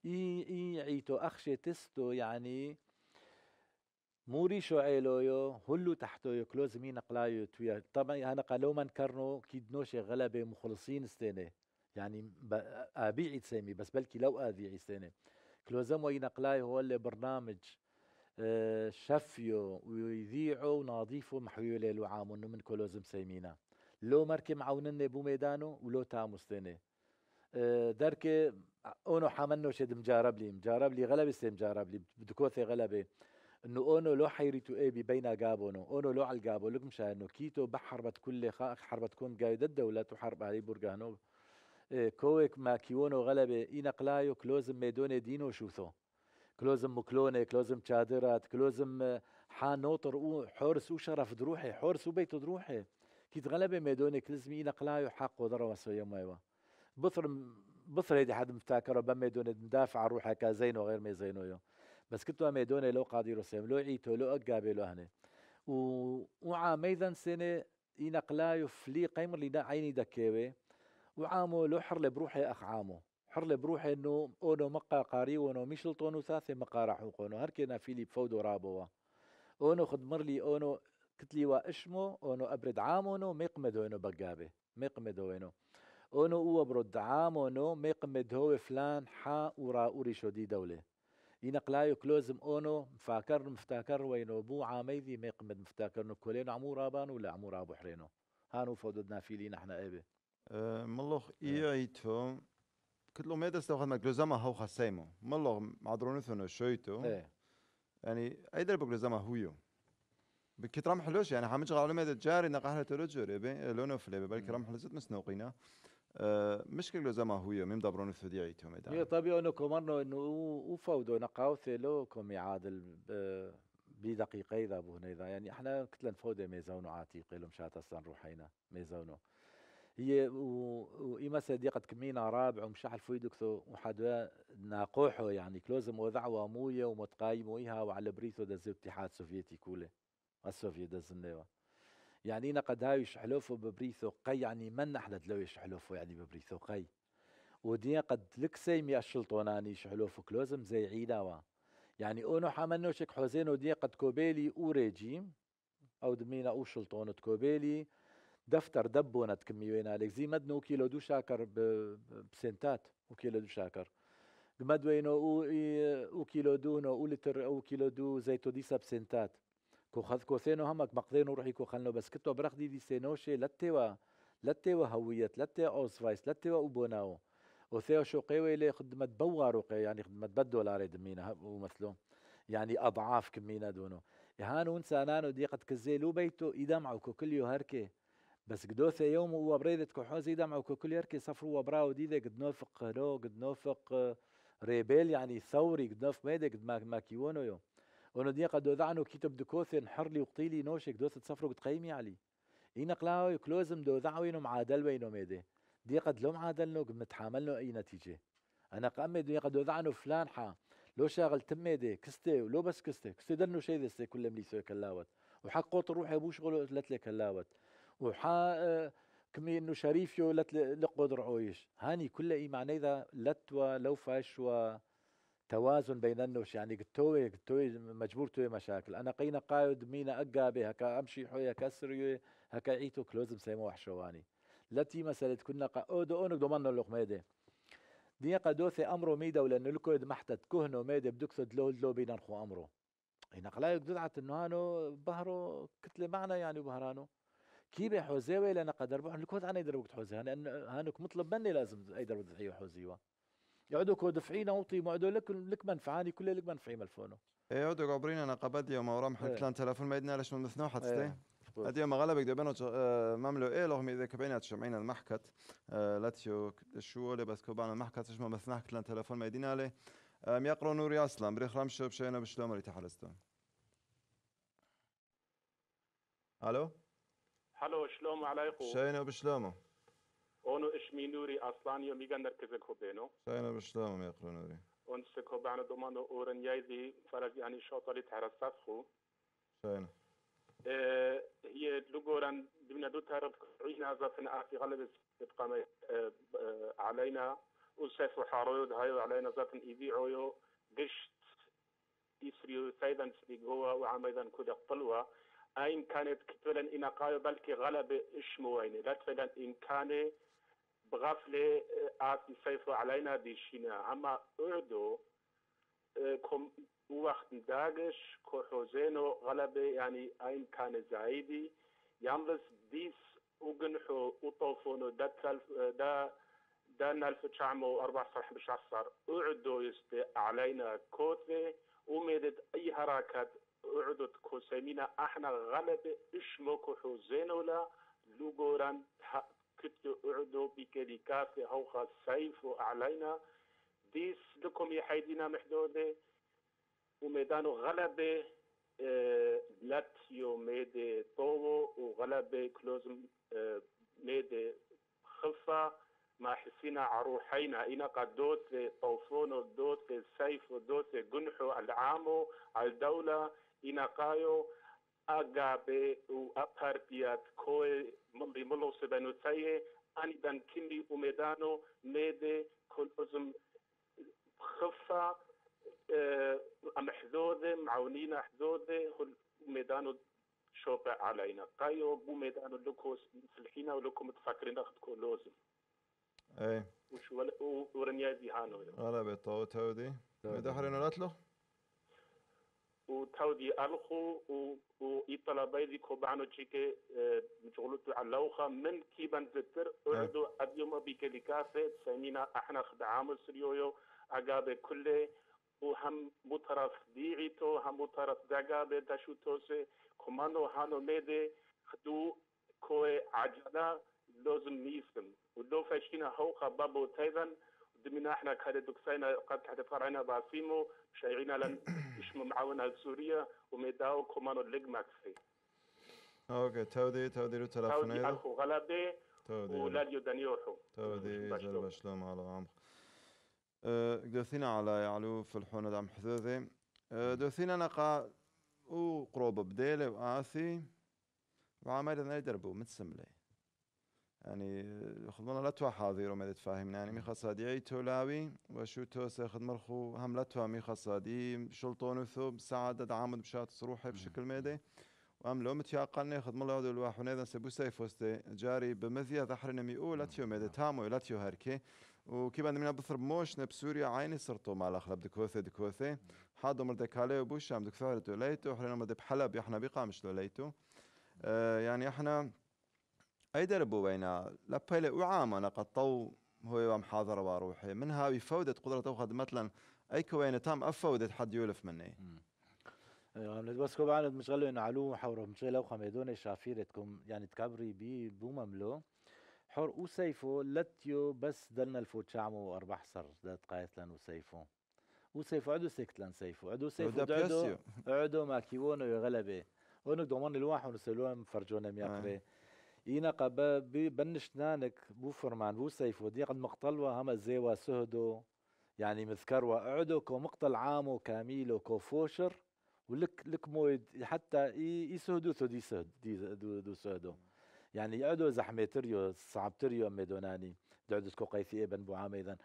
اي إي عيتو أخشي تستو يعني موري شو عيلويو هلو تحتو يو كلوز مين قلايو تويا. طبعا أنا قالو من كرنو كيد نوشي غلبة مخلصين ستينه يعني ابيعي تسمي بس بلكي لو اذيعي ستينه كلوزم وين قلايو هو اللي برنامج شفيو ويذيعوا وناضيفوا محيو ليلو عامون من كولوزم سيمينا لو مركي معاونن بو ميدانو ولو تامو ستيني دركي أونو حامنو شد مجارب لي مجارب لي غلبة مجارب لي بدكوثي غلبة. إنه أونو لو حيريتو اي بي بين جابونو أونو لو على الجابو لكم إنه كيتو بحربت كل حربت كون قايد الدولة تحارب علي برغانو كويك ما كيونو غلبة إينا قلايو كلوزم ميدوني دينو شوثو. كلوزم مكلونة كلوزم شادرات كلوزم حان نوطر أو حورس أو شرف دروحي حورس أو بيت دروحي. كي تغلب ميدوني كلزمي نقلايو حق ودرا وسويا مايوا. بطر بطر هيدي حد مفتكره بميدوني مدافع عن روحه كزين وغير ما زينو يو. بس كنتو ميدوني لو قاديرو سيم لو عيتو لو اقابي لو هني. و وعاميذا سنة ينقلايو فلي قيمر لي عيني دكيوي وعامو لو حر بروحي أخ عامو حر بروحي إنه أونو مقا قاري ونو ميشلطونو ثاثي مقا راحوقونو هركينا فيلي بفودو رابوا أونو خدمر لي أونو كتلي وأشمو أونو أبرد عامونو ميقمد وينو بقابة. ميقمد وينو أونو أو برد عامونو ميقمد هو فلان حا ورا أوري دي دولة. ينقلايو كلوزم أونو مفاكر مفتاكر وينو؟ بو عاميذي ميقمد مفتاكر نكولينو عمو رابان ولا عمو رابو حرينو؟ هانو فوددنا فيلي نحن ايبه أه ملوخ إيتو كتلو ميدا استوخد مجلوزما هو خسيمو. مالله معدرونثونو شويتو. إيه. يعني ايدر بجلوزما هويو. بكترام حلوش يعني حامج غالو ميدا جاري نقهر تلوجوري بي لونو فلي بل كرام حلوزت مسنوقينا. دابرون ثديعي تو ميدا هي طبيعي انه كومرنو انه وفودو نقاوثي لو كوم يعادل بدقيقة إذا أبو هنيدا يعني إحنا كتلن فودة ميزونو عاتيق لهم شات أصلا روحينا ميزونو هي وإما صديقة كمينا رابع ومشاح الفويدكثو وحدا ناقوحو يعني كلوزم وضعوا موية ومتقايم ويها وعلى بريثو دز الاتحاد السوفيتي كوله السوفيت دز النوا يعني إنا قد هاي يشحلوفو ببريثو قي يعني من أحلت لو يشحلوفو يعني ببريثو قي؟ ودي قد لك سيمي الشلطوناني يشحلوفو كلوزم زي عيداوا يعني أونو حمنو شك حوزين ودي قد كوبيلي أو ريجيم أو دمينا أو شلطونة كوبيلي. دفتر دبونت كميوين عليك. زي مدنو كيلو دو شاكر بسنتات وكيلو دو شاكر. بمدوينو أو كيلو دو نو أو لتر أو كيلو دو زيتو ديسا بسنتات. كو خذ كو ثينو همك مقضينو روحي كو خلنو بس كتو برخ دي سينوشي لتوا لتوا هوية لتوا اوسفايس لتوا وبوناو وثيو شو قيوي لي خدمة بوارو قي يعني خدمة بدولار دمينا ومثلو يعني أضعاف كمينا دونو. يهانو انسانانو دي قد كزيلو بيتو اذا معو كل يو هركي. بس قدوثة يوم هو بريدة كحوزي دمع وكل يركي صفروا وبراو ديدة قد نوفق هلو قد نوفق ريبيل يعني ثوري قد نوفق ميدة قد ما ما كيونو يوم ذعنو كتب دكوثة نحر لي وقتيلي نوشك دوثة صفرو قد قيمي علي إينا قلاو يكلوزم دو ذعوينو معادل وينو ميدة دي قد لو معادلنو متحاملنو أي نتيجة أنا قامي دي قد ذعنو فلان حا لو شاغل تميدي كستي ولو بس كستي كستي دنو شي ذستي كل مليسو كلاوت وحق قوت روحي بو شغلو لتلي كلاوت وحا كمي انه شريفيو لت لقدر عويش هاني كل اي معنى ذا لتوا لو فاش و توازن بين النوش يعني قتوي قتوي مجبور توي مشاكل. أنا قينا قايد مينا اقابي هكا أمشي حويا كسر هكا عيتو كلوزم سيمو وحشواني. لتي مسألة كنا قا اودو اونك ضمنا اللوق ميدي. دي قدوثي أمرو ميدا ولأنه لكود محتد كهنو ميدي بدكثد لو لو بينا نخو أمرو. هنا قلايك ددعت انه هانو بهرو كتلة معنا يعني بهرانو. كيبي حوزيوي لأنا قدر بروح لكود أنا يدرب حوزي لأن هانوك مطلب مني لازم يدرب دفعي حوزيوا يعودوا كود دفعينا وطي معدو لك لك منفعاني كل لك منفعي ملفونو إيه ودو قبرين أنا قبد يوم إيه. حكلان تلفون ميدنا ليش من مثنو حتستي إيه. هدي يوم غلبك دبنو مملو إيه لهم إذا كبينات شمعين المحكت. آه، لاتيو شو اللي بس كوبان المحكت إيش ما مثناه كلان تلفون ميدنا لي. يقرو نوري أصلا بريخ رمشو بشينا بشلوم اللي تحلستون ألو؟ هلو شلوم عليكم. شينا بشلومو؟ اونو اشمي نوري أصلا يوم يغن نركزك بينو شينا بشلومو يقرو نوري اون سكو بعنا دومانو اورن يايدي فرق يعني شوطري تحرساتخو شينا آه هي لغوران دمنا دو تارب عينا زاتنا في غلب تبقى علينا وسيف وحارود هاي علينا زاتن يبيعويو قشت يسريو سيدا سبيقوا وعميدا كود قلوة أين كانت كتولا إن قايو بلكي غلب إشموين لا تفلا إن كان بغفلة آتي سيفو علينا ديشينا أما أردو آه، كم وقت داغش كوحوزينو غلبة يعني أين كان زايدي يملس ديس وجنحو وطوفونو دا دا دا نلف تشعمو أربع صرح بشعصر أعدو يستي علينا كوثي وميدت أي حركات أعدت كوسيمينا إحنا غلبة اشمو كوحوزينو لا لوغوران كتو أعدو بكدي كافي هوخا سيف علينا. ديس لكم يحيدنا محدودة. وميدانو غلبة آه، لاتيو ميدي طوو وغلبة كلوزم آه، ميدي خفة ما حسينا عروحينا. إنا قد دوت طوفونو دوت سيف دوت جنحو العامو على الدولة إنا قايو. وأبارتيات كوي ملي ملو سبنو تايه أني دان كندي وميدانو ميدي كل أزم خفة آه، محذوذة معونينا حذوذة هل ميدانو شوبة علينا قايو بو ميدانو لكو سلحينا ولكو متفكرين أخذكو لوزم إيه وش ولا ورنيا دي هانو. غلبة طو تودي ميدا حرينو لاتلو وتودي ألخو و وإطلا بيدي كوبانو تشيكي مشغلوتو علوخا من كيبان زتر أعدو أديوما بيكاليكاسي تسمينا إحنا خدعامل سريويو أقابي كله وهم مطرف ديعيتو هم مطرف دقابي داشوتوسي كومانو هانو ميدي خدو كوي عجلة لازم نيسم ولو فاشينا هوخا بابو تايفن دمنا إحنا كاد دكسينا قد تحت فرعنا باسيمو شايعين لن اسم معاونة سوريا وميداو كومانو لجماكسي أوكي تودي تودي رو تاودي تلفونيدو ألخو غلبي تودي ولاديو دانيوحو تودي. زل بشلوم؟ على عمق. أه، دوثينا على يعلو في الحونة دعم حذوذي. أه، دوثينا نقا وقروب بديلة وآثي وعمال ذا يدربو متسملي. يعني خدمنا لا توا حاضر وما تفاهمنا يعني مي خصادي تولاوي وشو توسى خد مرخو هم لا توا مي خصادي شلطون ثوب سعادة عامد بشات صروحي بشكل ميدي. وأم لو متياقلني خد ملا ودو الواح ونيذا سبو سيفوستي جاري بمذيا ذحرنا ميقول لا تيو ميدي تامو لا تيو هركي. وكيف عندنا بثر موش بسوريا عيني صرتو مال اخلب دكوثي دكوثي حادو مرد كالي وبوش عم دكثار دوليتو حرنا مرد بحلب إحنا بقامش دوليتو آه يعني إحنا أي دربو بينا لبيلي وعامة نقد طو هو محاضرة واروحي. منها بفودة قدرة تاخذ مثلا أي كوينة تام افودة حد يولف مني. يعني بس كو بعد مشغلو إن علو حورو مشغلو خميدوني شافيرتكم. يعني تكبري بي بو مملو. حور أو سيفو لتيو بس دلنا الفوت شعمو أربع صر دات قايتلن وسيفو وسيفو عدو سيكتلن سيفو. عدو سيفو عدو. عدو ما كيوونو يغلبي. ونك دومان الواح ونسلوهم فرجونا ميقري إينا قبا بي بنش نانك بو فرمان بو سيفو دي قد مقتلوا هما زيوا سهدو يعني مذكروا عدو كو مقتل عامو كاميلو كو فوشر. ولك لك مويد حتى يسهدو ثو دي سهد دي دو, دو سهدو. يعني يعدو زحمة تريو صعب تريو ميدوناني دعدو كو قيثي إبن بو عام أيضا.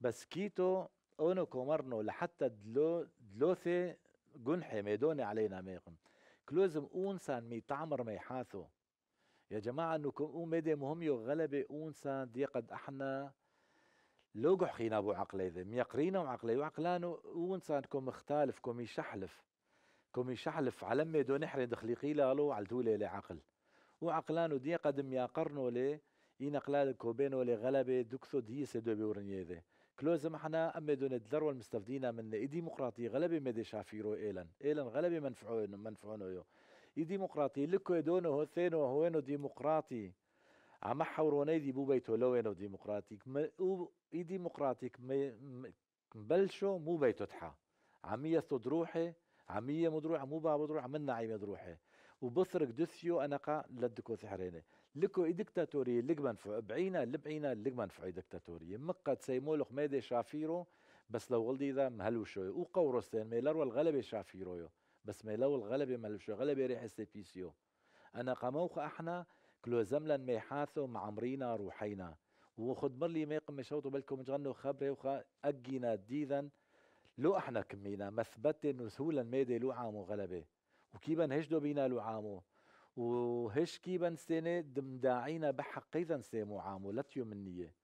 بس كيتو أونو كومرنو لحتى دلو دلوثي جنحي ميدوني علينا ميقم كلوزم أونسان مي تعمر مي حاثو يا جماعة انه كم ميدي مهم يو غلبة اونسان دي قد أحنا. لو قحينا أبو عقلي ذي ميقرينا وعقلي وعقلانو اونسان كم مختلف كم يشحلف. كم يشحلف على ميدو نحري دخليقي لالو على دولي لعقل وعقلانو دي قد مياقرنو لي إينا قلال كوبينو لي غلبة دكثو دي سيدو بورنيه ذي. كلوزم إحنا أمي دون الدرو المستفدين من إي ديمقراطي غلبة ميدي شافيرو إيلن إيلن غلبة منفعون منفعونو يو. ديمقراطي لكو يدونو هو ثينو هوينو ديمقراطي. عم حوروني دي بو بيتو لوينو ديمقراطيك ما أو إي ديمقراطيك مبلشو مو بيتو تحا. عمية تدروحي عمية مدروحة مو باب مدروحة من نعيم مدروحة وبثرك دثيو أنا قا لدكو ثحريني. لكو إي دكتاتورية لك منفع بعينا لبعينا لك منفع دكتاتورية. مقد سيمولو خميدي شافيرو بس لو غلدي ذا مهلو شوي وقورستين ميلرو الغلبة شافيرو بس ميلو الغلبة مهلو شوي غلبة ريح استيبيسيو أنا قموخ أحنا كلو زملا ميحاثو معمرينا روحينا. وخد مرلي ميقم مشوتو بالكم جغنو خبري وخا أجينا ديذا لو أحنا كمينا مثبت وسهولا ميدي لو عامو غلبة. وكيبا هجدو بينا لو عامو. وهش كيبا سنة دمداعينا بحق أيضا سيمو عامو لتيو منية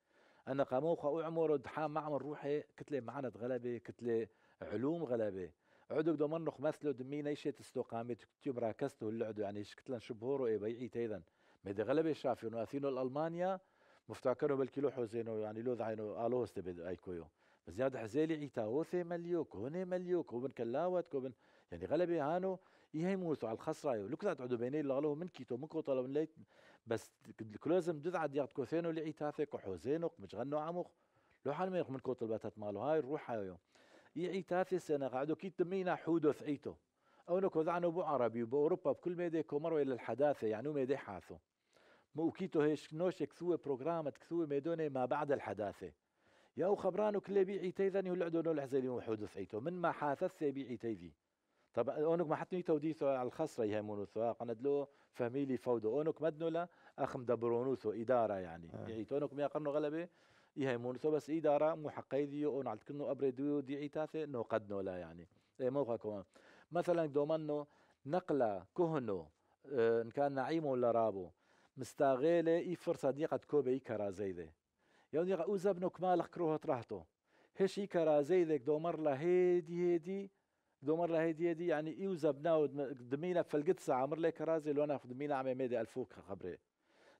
أنا قاموخا اعمر دحام معمر روحي كتلة معند غلبة كتلة علوم غلبة. عدوك دو منخ مثلو دمينا ايشي تستو قامت كتيو مراكزتو اللعدو يعني إيش كتلن شبهورو اي بيعي تيذا ميدي غلبة شافينو أثينو الألمانيا مفتكروا بالكيلو حوزينو يعني لو ذعينو ألو استبد أيكويو. بس زياد حزيلي عيتا وثي مليوك هوني مليوك وبن كلاوت كوبن يعني غلبة هانو يهيموتو على الخسرايو لو كذا بيني لغلو من كيتو من كوطلو من ليت بس كلوزم دذع ديات كوثينو لعيتاثك وحوزينو مش غنو عموخ. لو حال من كوطل باتات مالو هاي الروح هايو يعيتاثي سنة قعدو كيت تمينا حودو ثعيتو. أو نكو ذعنو بو عربي وباوروبا بكل ميدي كومرو إلى الحداثة يعني ميدي حاثو. مو كيتو هيش نوش كثوة بروجرام كثوة ميدوني ما بعد الحداثة. يا خبرانو كل بيعي تيذن يولعدو نول حزيلي وحود ثعيتو. من ما حاثث بيعي تيذي. طب اونك ما حتني توديثو على الخسرة يهمونو ثوا قندلو فاميلي فودو. اونك مدنولا أخم دبرونوثو إدارة يعني. آه. يعني اونك ميا قرنو غلبة يهمونوثو بس ادارة مو حقيدي اون على كنو ابردو دي عيتاثي نو قدنو لا يعني. اي موقع كمان مثلا دومنو نقلة كهنو آه، إن كان نعيم ولا رابو مستغيلة إي فرصة ديقة كوبا إي كرا زيدة. يوم ديقة اوزبنو كمالخ كروه ترهتو. هش إي كرا زيدة دومر لا هيدي هيدي دومر لا هيدي هيدي يعني ايو زبناو دمينا فالقدسة عمر لي كرازي لو أنا دمينا عمي ميدي ألفوك خبري.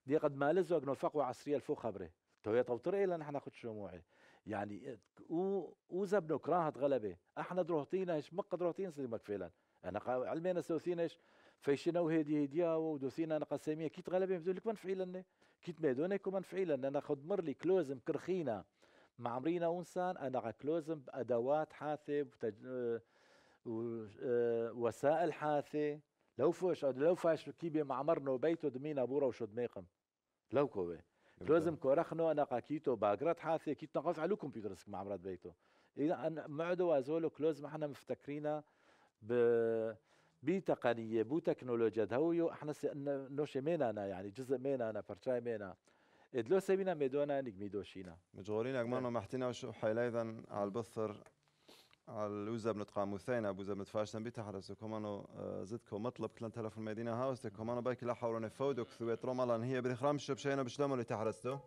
دي قد ما لزو اقنو فقوة عصرية الفوق خبري. تو توتر لأن إحنا خد شموعي يعني أو أو زبنو كراهة غلبة. أحنا دروهتينا إيش؟ مقد دروهتين سلمك فعلا أنا علمينا سوثينا إيش؟ فيشنا وهيدي هديا ودوثينا أنا قسمية. كيت غلبة؟ بزول لك منفعي لنا. كيت ميدوني كو منفعي لنا. أنا خد مرلي كلوزم كرخينا مع عمرينا أنا كلوزم بأدوات حاثة وتج... آه، و- وسائل حاثة. لو فوش لو فاش كيبي معمرنو بيتو دمينا بورا وشد ميقم. لو كوي. لازم كورخنو أنا قاكيتو باقرات حاثة كيت نقف على كمبيوتر سك معمرات بيتو. إذا معدو وازولو كلوز ما إحنا مفتكرينا ب بتقنية بو تكنولوجيا دهويو إحنا نوشي مينا أنا يعني جزء مينا أنا فرشاي مينا إدلو سبينا ميدونا نجميدوشينا مجغولين أجمعنا محتنا وشو حيلايذا على البثر. على الوزا بنت قاموثين أبو زبنت فاشتن بيتا حرسو كمانو آه، زدكو مطلب كلن تلفون مدينة هاوس كمانو باكي لا حورون فودك ثويت روما لأن هي بريخرام شو بشينا بشلومو اللي تحرستو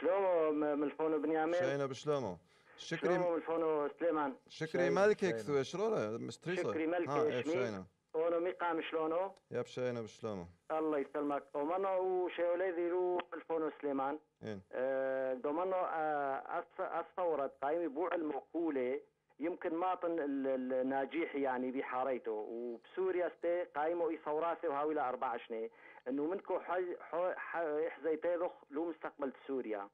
شلومو الفونو بنيامين. شينا بشلومو. شكري شلومو من الفونو سليمان. شكري مالكك. ثوي شرورة مستريصة شكري ملكي ها. بشينا اونو ميقام شلونو؟ يا بشينا بشلومو. الله يسلمك. ومنو وشيولي ذيرو الفونو سليمان. إيه. آه، دومنو آه، أص- أصورت قايمة بوع المقولة يمكن ماطن ال- ال- الناجيح يعني بحاريته. وبسوريا ستي قايمة اي ثوراته وهاوي لا أربعة شني. إنه منكو يحزي تيضخ له مستقبل سوريا.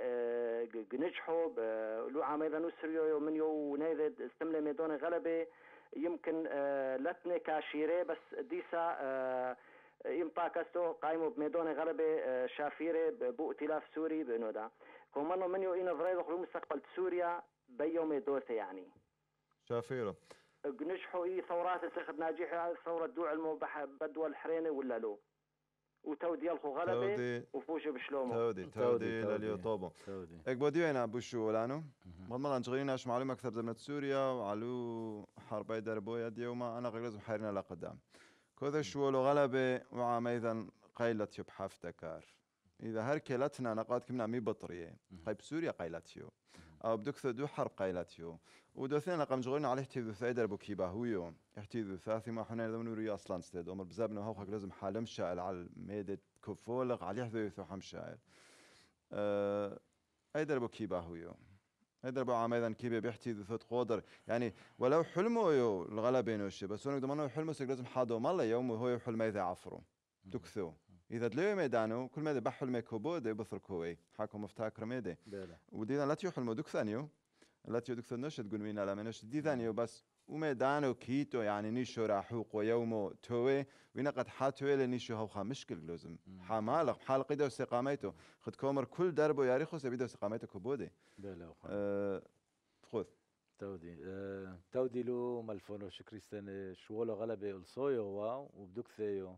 آه، ج- جنجحوا ب- لو عام أيضا نسريو من يو ونيذد استملي ميدون غلبه يمكن آه، لتني كاشيري بس ديسا آه، يمطا كستو قايمو بميدون غلبه آه، شافيره ب- بو ائتلاف سوري بنودا. كومانو من يو اين ضريض خلو مستقبل سوريا. بيو ميدوثي يعني. شافيرو نجحوا اي ثورات سخد ناجحة ثورة دوع المبح بدوى الحرينة ولا لو؟ وتو ديالخو غلبة تودي. وفوش بشلومو تودي تودي، تودي تودي. لليو طوبو سعودي اك بوديونا بوشو لانو مضمنا نشغلين أش معلومة أكثر زمنة سوريا وعلو حرب دربويا ديوما أنا غير لازم حيرنا لقدام. كذا شو لو غلبة وعام أيضا قيلت يب حفتكار. إذا هركلتنا نقاط كمنا مي بطرية. قيب سوريا قيلتيو أو بدك دو حرب قيلتيو ودوثين لقم جغلنا عليه احتيذو ثاي دربو كيبا هويو. احتيذو ثاثي ما حنا لازم نوري أصلا ستيد. عمر بزابنا هوخك لازم حالم شائل على ميدة كفولق عليه ذو ثو حم شائل. أه اي دربو كيبا هويو. اي دربو عام أيضا كيبا بيحتي ذو ثوت قودر يعني ولو حلمو يو الغلبة نوشي بس هونك دمانو حلمو سيك لازم حادو مالا يوم هو حلم إذا عفرو. دكثو إذا دليو ميدانو كل ميدا بحلم كوبو دي بثر كوي حاكو مفتاكر ميدي ودينا لا تيحلمو دك ثانيو. لا تيو دك ثانيو تقول مين لا منش دي ثانيو بس وميدانو كيتو يعني نيشو راحوق ويومو توي وين قد حاتوي لنيشو هوخا مشكل لازم حمالق حالق يدو استقاميتو خد كومر كل دربو ياريخو سبيدو استقاميتو كبودي بلا. أه خذ. تودي آه، تودي له ملفونو شكريستن شوولو غلبة ألصويو واو وبدوك ثيو.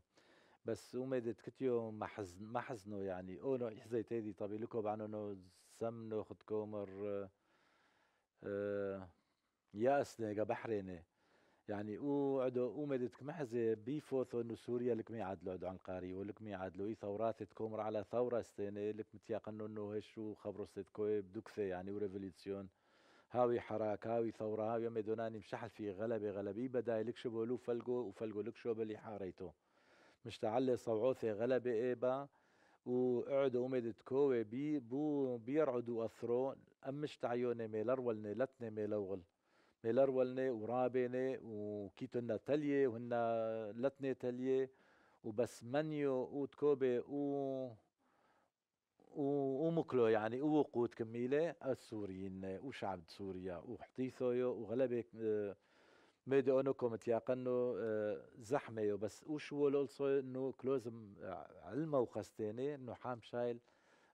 بس ومدت كتيو ما حزن ما حزنو يعني. اونو يحزي تيدي طبي لكو بعنو سمنو خد كومر آه، آه، ياسني بحريني يعني أو عدو أو مدت كمحزة بيفوثو إنه سوريا لك مي عدلو عدو عن قاري ولك مي عدلو إي ثورات تكومر على ثورة استيني لك متيقنو إنه هشو خبرو ستكوي بدوكثي يعني وريفوليسيون هاوي حراك هاوي ثورة هاوي ميدوناني مشحل في غلبة غلبي بدا لك شبه له فلقو وفلقو لك شو بلي حاريتو مش تعلي صوعوثي غلبة إيبا وقعدوا ومدت كوي بي بو بيرعدوا أثرو ام مش تعيوني ميلر ولني لتني ميلوغل ميلر ولني ورابيني وكيتونا تلية وهنا لتني تلية وبس منيو وتكوبي و ومكلو يعني ووقود كميلة السوريين وشعب سوريا وحطيثويو وغلبة ميدي اونوكو متياقنو آه، زحمة بس وشو لولصو إنه كلوزم علمه وخستيني إنه حام شايل؟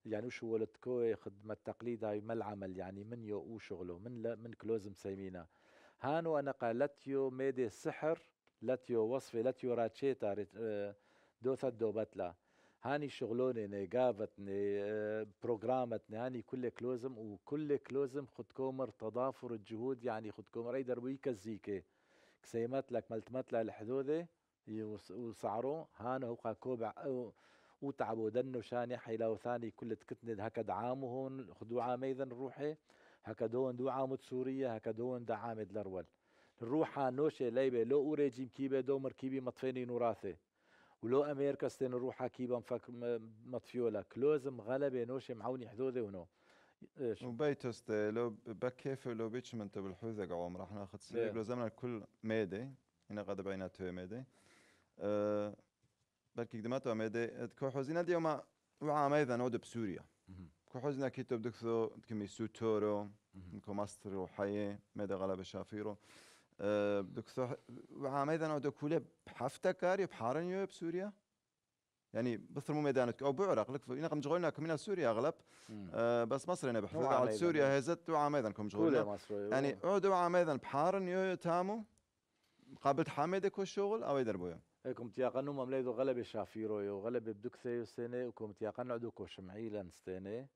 يعني وشو ولدكو خدمة تقليد هاي ما العمل يعني من يو وشغله من لا من كلوزم سيمينا هانو أنا قالتيو ميدي سحر لاتيو وصفي لاتيو راتشيتا آه، دوثا دوبتلا. هاني شغلوني ني قافتني آه، بروجرامتني هاني كل كلوزم وكل كلوزم خد كومر تضافر الجهود يعني خد كومر. اي دربوي كسيمات لك ملتمت لها الحدودة يوس- وسعرو هانا هو كوبع وتعبوا دنو شاني حيلاو ثاني كل تكتند عامو هون خدو عاميذا روحي هكا دون دو عامد سوريا هكا دون دا عامد لرول الروحة نوشي ليبة لو أوريجيم كيبة دومر كيبي مطفيني نوراثي. ولو أمريكا ستين روحها كيبا مفك م- مطفيولا كلوزم غلبة نوشي معوني حدودة ونو. إيش؟ وبيتوست لو بكيف لو بيتش من تبل حوذة قوام راح ناخذ سيرك بيه. لو زمنا كل ميدي هنا قد بيناتو ميدي أه بلكي قدماتو ميدي كو حوزينا ديوما وعام أيضا نود بسوريا. كو حوزينا كيتو بدكثو كمي سوتورو. كو ماستر وحية ميدا غلبة شافيرو. أه بدكثو وعام أيضا نود كولي بحفتة كاري بحارنيو بسوريا. يعني بثر مو ميدانك أو بعرق لك ينقم جغولنا كمينا سوريا أغلب. أه بس مصر بحث نوعا على. سوريا هزت وعام أيضا كم مصر يعني عودوا عام أيضا بحارن يو تامو قابلت حامدك والشغل أو يدربويا هيكم تياقنو ممليدو غلبة شافيرو يو. غلبة بدوك ثيو سنة وكم تياقن عدو كو شمعيلا ستيني.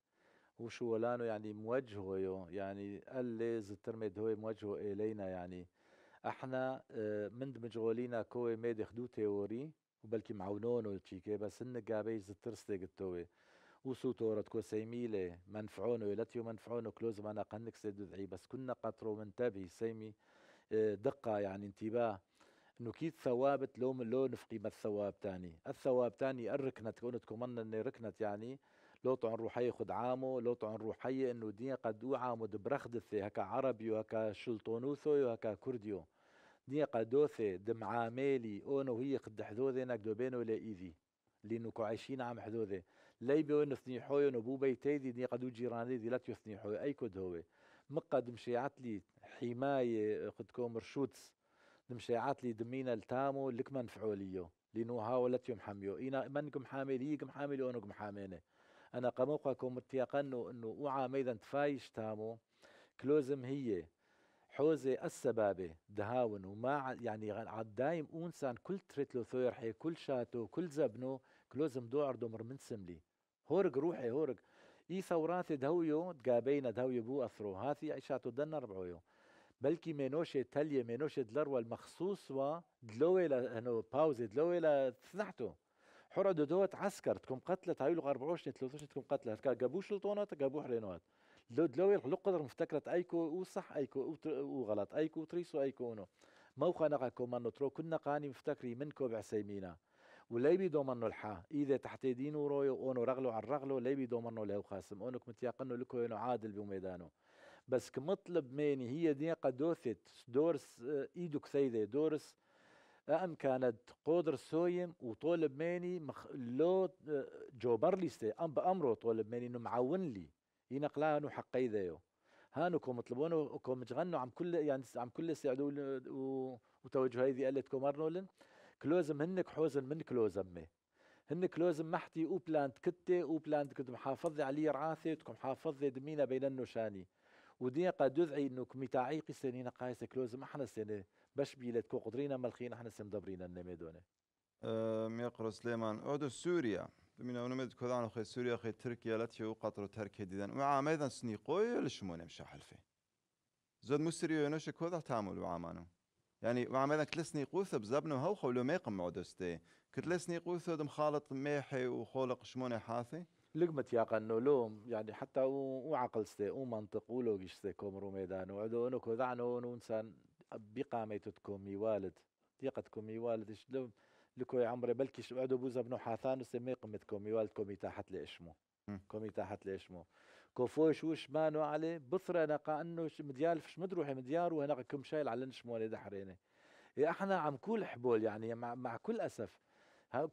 وشو ولانو يعني موجهو يو. يعني اللي زترمد هو موجهو إلينا يعني. أحنا آه، من مشغولينا كوي ميدي خدو تيوري. وبلكي معونونو تشيكي بس ان قابي زترستي قتوي وسو تورت كو سيميلي منفعونو يلتيو منفعونو كلوز ما قنك سيدو ذعي بس كنا قطرو منتبه سيمي. آه، دقة يعني انتباه. انه كيت ثوابت لو لو نفقي ما الثواب تاني. الثواب تاني الركنت كونت كمان إني ركنت يعني. لو طعن روحي خد عامو لو طعن روحي انه دين قد عامو دبرخدثي هكا عربي وهكا شلطونوثو وهكا كرديو. دين قدوثي دم عاميلي أونو هي قد حذوذي نك دو بينو لا ايذي لأنه كو عايشين عم حذوذي ليبي وين ثني حوي نبو بيتيدي دي قدو جيراني دي لا تثني حوي أي كود هو مقد مشيعت لي حماية قد كومر شوتس. مشيعت لي دمينا التامو لك منفعو ليو لأنه هاولت حميو أنا منكم حامل هيكم حامل ونكم حامينه أنا قموقكم متيقنوا انه وعا ميدا تفايش تامو كلوزم هي. حوزة السبابة دهاون وما يعني عدايم أونسان كل تريتلو ثويرحي كل شاتو كل زبنو كلوزم دوعر دومر من سملي. هورق روحي هورق. إي ثورات دهويو تقابينا دهويو بو أثرو. هاثي عيشاتو دن ربعويو بلكي مينوشي تلية مينوشي دلروا المخصوص و دلوي هنو باوزي دلوي لثنحتو حرة دوت عسكر تكون قتلت هاي لغة 24 23 تكون قتلت. قابو شلطونات قابو حرينوات لو دلوي لو قدر مفتكرت أيكو وصح أيكو وغلط أيكو تريسو أيكو انو موقع نقاكو منو ترو كنا قاني مفتكري منكو بعسيمينا. ولي بيدو منو الحا. إذا تحت دينو رويو أونو رغلو على الرغلو لي بيدو منو له خاسم. اونك متيقنو لكو انو عادل بميدانو. بس كمطلب ميني هي ديقة دوثت دورس ايدو كثيدة دورس ام كانت قدر سويم وطولب ميني مخ لو جوبر ليستي. أم بامره طولب ميني انه معون لي. ينقلها انه حقي ذيو. هانو كو مطلبونه كو متغنوا عم كل يعني عم كل سعدوا وتوجه هيدي قالت كو مرنولن كلوزم هنك حوزن من كلوزم هن كلوزم محتي أو بلانت كتة أو بلانت كنت محافظة علي رعاثة تكون محافظة دمينا بين النوشاني ودي قد دذعي انه كميتاعي قسنين قايسة كلوزم أحنا سنة باش بيلت كو قدرينا ملخين أحنا سمدبرين النميدونة. ميقر سليمان اودو سوريا. من اونمد كذا خي سوريا خي تركيا لاتيو قطر تركيا ديدان. وعام أيضا سنيقوي لشمون مشا حلفي زود مسريو ينوش كذا تعمل وعامانو يعني وعام أيضا كلسني قوث بزبنو هو خولو ميقم معدستي كتلسني قوث دم خالط ميحي وخولق شموني حاثي؟ لقمت يا قنو لوم يعني حتى وعقل ستي ومنطق ولوجيش ستي كومرو ميدان. وعدو انو كذعنو إنسان بقاميتكم يوالد ديقتكم يوالد شلوم لكو يا عمري بلكي بعدو بوزا بنو حاثان وسمي قمت كومي والد كومي تحت لإشمو كومي تحت لإشمو كوفوش وش مانو عليه بثرة نقا انه مديال فش مدروحي مديار وهنا كم شايل على نشمو دحريني. يا أحنا عم كل حبول يعني مع, مع كل أسف.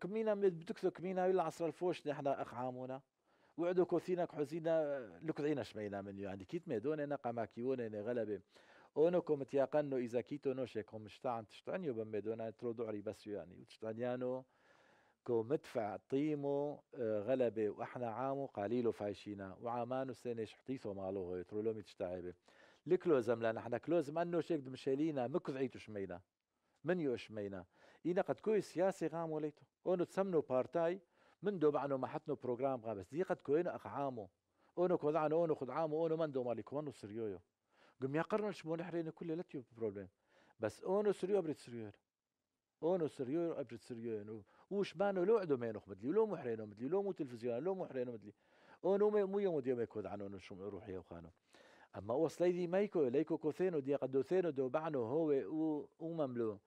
كمينا بتكثو كمينا يلا عصر الفوش نحن أخ عامونا. وعدو كوثينا كحزينا لكذينا شمينا من يعني كيت ميدوني نقا ماكيوني غلبه اونكم متيقنو اذا كيتو نوشكم مشتعن تشتعنيو بمدونا ترو دعري بس يعني وتشتعنيانو كو مدفع طيمو غلبة وإحنا عامو قليلو فايشينا وعامانو سنة شحطيثو مالو هو يترولومي تشتعبه لكلوزم لأن إحنا كلوزم انو شيك دمشالينا مكذعيتو شمينا من يو شمينا اينا قد كوي سياسي غامو ليتو اونو تسمنو بارتاي من دو بعنو ما حطنو بروجرام غابس دي قد كوينو اخ عامو اونو خذ اونو خذ عامو اونو من دو مالي كوانو سريويو قم يا قرن شمون حرين كل لا تيوب بروبليم. بس اونو سريو ابريت سريو اونو سريو ابريت سريو وش بانو لو عدو مينو مدلي لو محرينو مدلي لو مو تلفزيون لو محرينو مدلي. اونو مو يوم ديو ميكود عنو شو روحي وخانو أما وصلي دي مايكو ليكو كوثينو دي قدو ثينو دو بعنو هو أو مملو.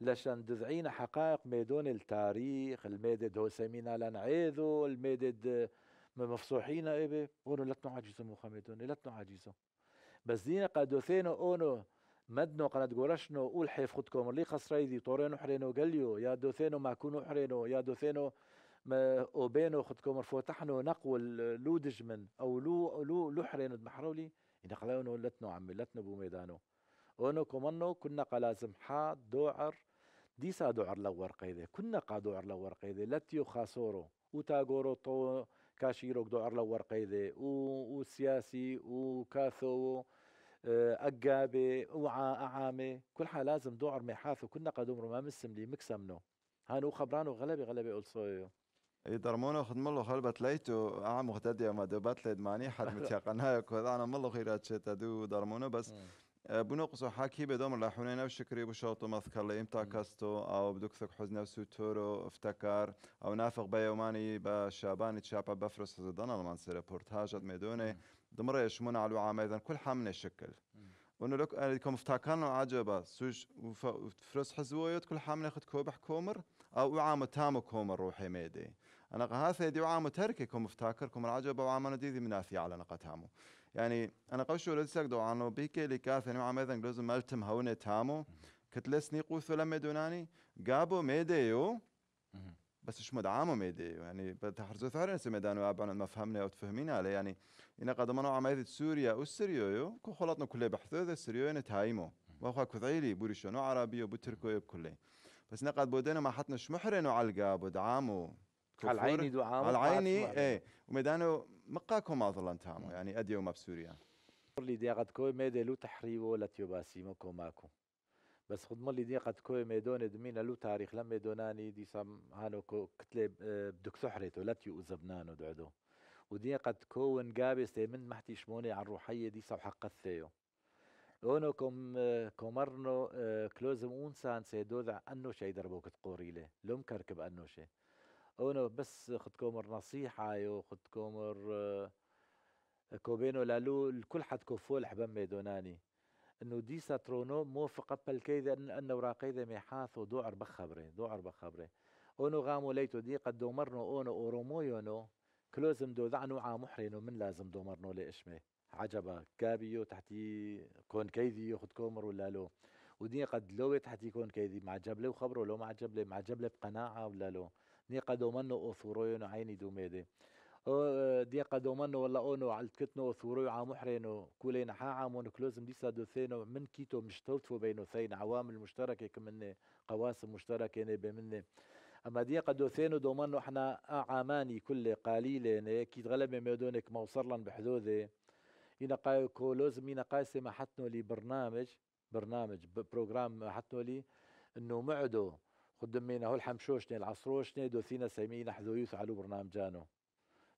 لشان دذعين حقائق ميدون التاريخ الميدد هو سمينا لنعيذو الميدد مفصوحين ايبي اونو لتنو عاجزو مخامدون لتنو عاجزو بس دينا قادوثينو أونو مدنو قنات قورشنو أول حيف خدكم اللي خسريدي طورينو حرينو قليو يا دوثينو ما كونو حرينو يا دوثينو ما أوبينو خدكم رفوتحنو نقول لو دجمن أو لو لو لو حرينو دمحرولي إذا قلاونو لتنو عمي لتنو بوميدانو أونو كومنو كنا قلازم حا دوعر ديسا دوعر لور قيدي كنا قا دوعر لور قيدي لتيو خاسورو وتاغورو طو كاشيروك دو عرلا ورقيدة وسياسي وكاثو أقابي وعامة كل حال لازم دو عرمي حاثو. كنا قدوم ما مسم لي مكسمنو هانو خبرانو غلبي غلبي أولسويو إي درمونو خد ملو خلبت ليتو. عام غتدي ما دو باتلد ماني حد متيقنها كذا أنا ملو خيرات شتا درمونو بس. بنقص حاكي بدوم لاحونين وشكري بشوطو مذكر لي إمتى كاستو أو بدكثك حزن نفسو تورو افتكر أو نافق بيوماني بشاباني تشابا بفرس زدان المنصر ريبورتاج ميدوني دمر يشمون على الوعام اذا كل حمن الشكل وانه لك لكم افتكرنا عجبا سوش وفرس حزويت كل حمن ياخذ كوبح كومر أو وعام تامو كومر روحي ميدي. أنا قهاثة دي وعامو ترككم افتاكركم العجب وعامو دي مناثي على نقتامو يعني أنا قوشو لسك دو عنو بيكي لكاثة نوع ميذن لازم ملتم هوني تامو. كتلسني قوثو لما دوناني قابو ميديو. بس شو مدعامو ميديو. يعني بتحرزو ثارين سميدانو ابعنا ما فهمنا أو تفهمينا عليه يعني إن قد منو عمايد سوريا والسريويو كو خلطنا كله بحثو ذا السريويو نتهايمو واخا كذيلي بوريشو نو عربي وبتركو بكله بس نقد بودينا ما حطنا شمحرنو على القاب ودعامو على عيني دعامو على عيني؟ إيه. وميدانو مقاكو ما ظلن تامو يعني أديو ما بسوريا اللي دي قد كوي ميدي لو تحريبو لا تيوباسيمو كوماكو بس خد مالي دي قد كوي ميدون دمينا لو تاريخ لما دوناني دي سام هانو كو كتلة آه، بدك سحرته لا تيو زبنانو دعدو. ودي قد كون قابس من محتي شموني على الروحية دي سو حق الثيو. أونو كم آه، كومرنو آه، كلوزم أونسان سيدوذع أنو شي دربوك تقوريله لوم كركب أنو شي. اونو بس خد كومر نصيحة يو خد كومر آه، كوبينو لالو الكل حد كوفول حبم ميدوناني إنه دي ساترونو موافق قبل كيدا ان إنه راقيدا ميحاث ودوعر بخبره دوعر بخبره أونو غامو ليتو دي قد دومرنو أونو اورومويونو كلوزم دو ذعنو عا محرينو من لازم دومرنو لإشمه عجبا. كابيو تحتي كون كيدي ياخد كومر ولا لو؟ ودي قد لو تحتي كون كيدي مع جبله وخبره لو مع جبله مع جبله بقناعة ولا لو؟ دي قد دومنو اوثورويونو عيني دوميدي. أو دي قدومنو ولا أونو على كتنو ثورو عا محرينو كولين حا عامون كلوزم دي سادو ثينو من كيتو مش توتفو بينو ثين عوامل مشتركة كمني قواسم مشتركة نبي مني. أما دي قدو ثينو دومنو إحنا عاماني كل قليلة كي تغلب ميدونك موصرلا بحدوذي قاي كولوزم إنا قاسي ما حتنو لي برنامج برنامج بروجرام حتنو لي انه معدو خدمينا هو الحمشوشني العصروشني دو ثينا سيمينا حذويوث على برنامجانو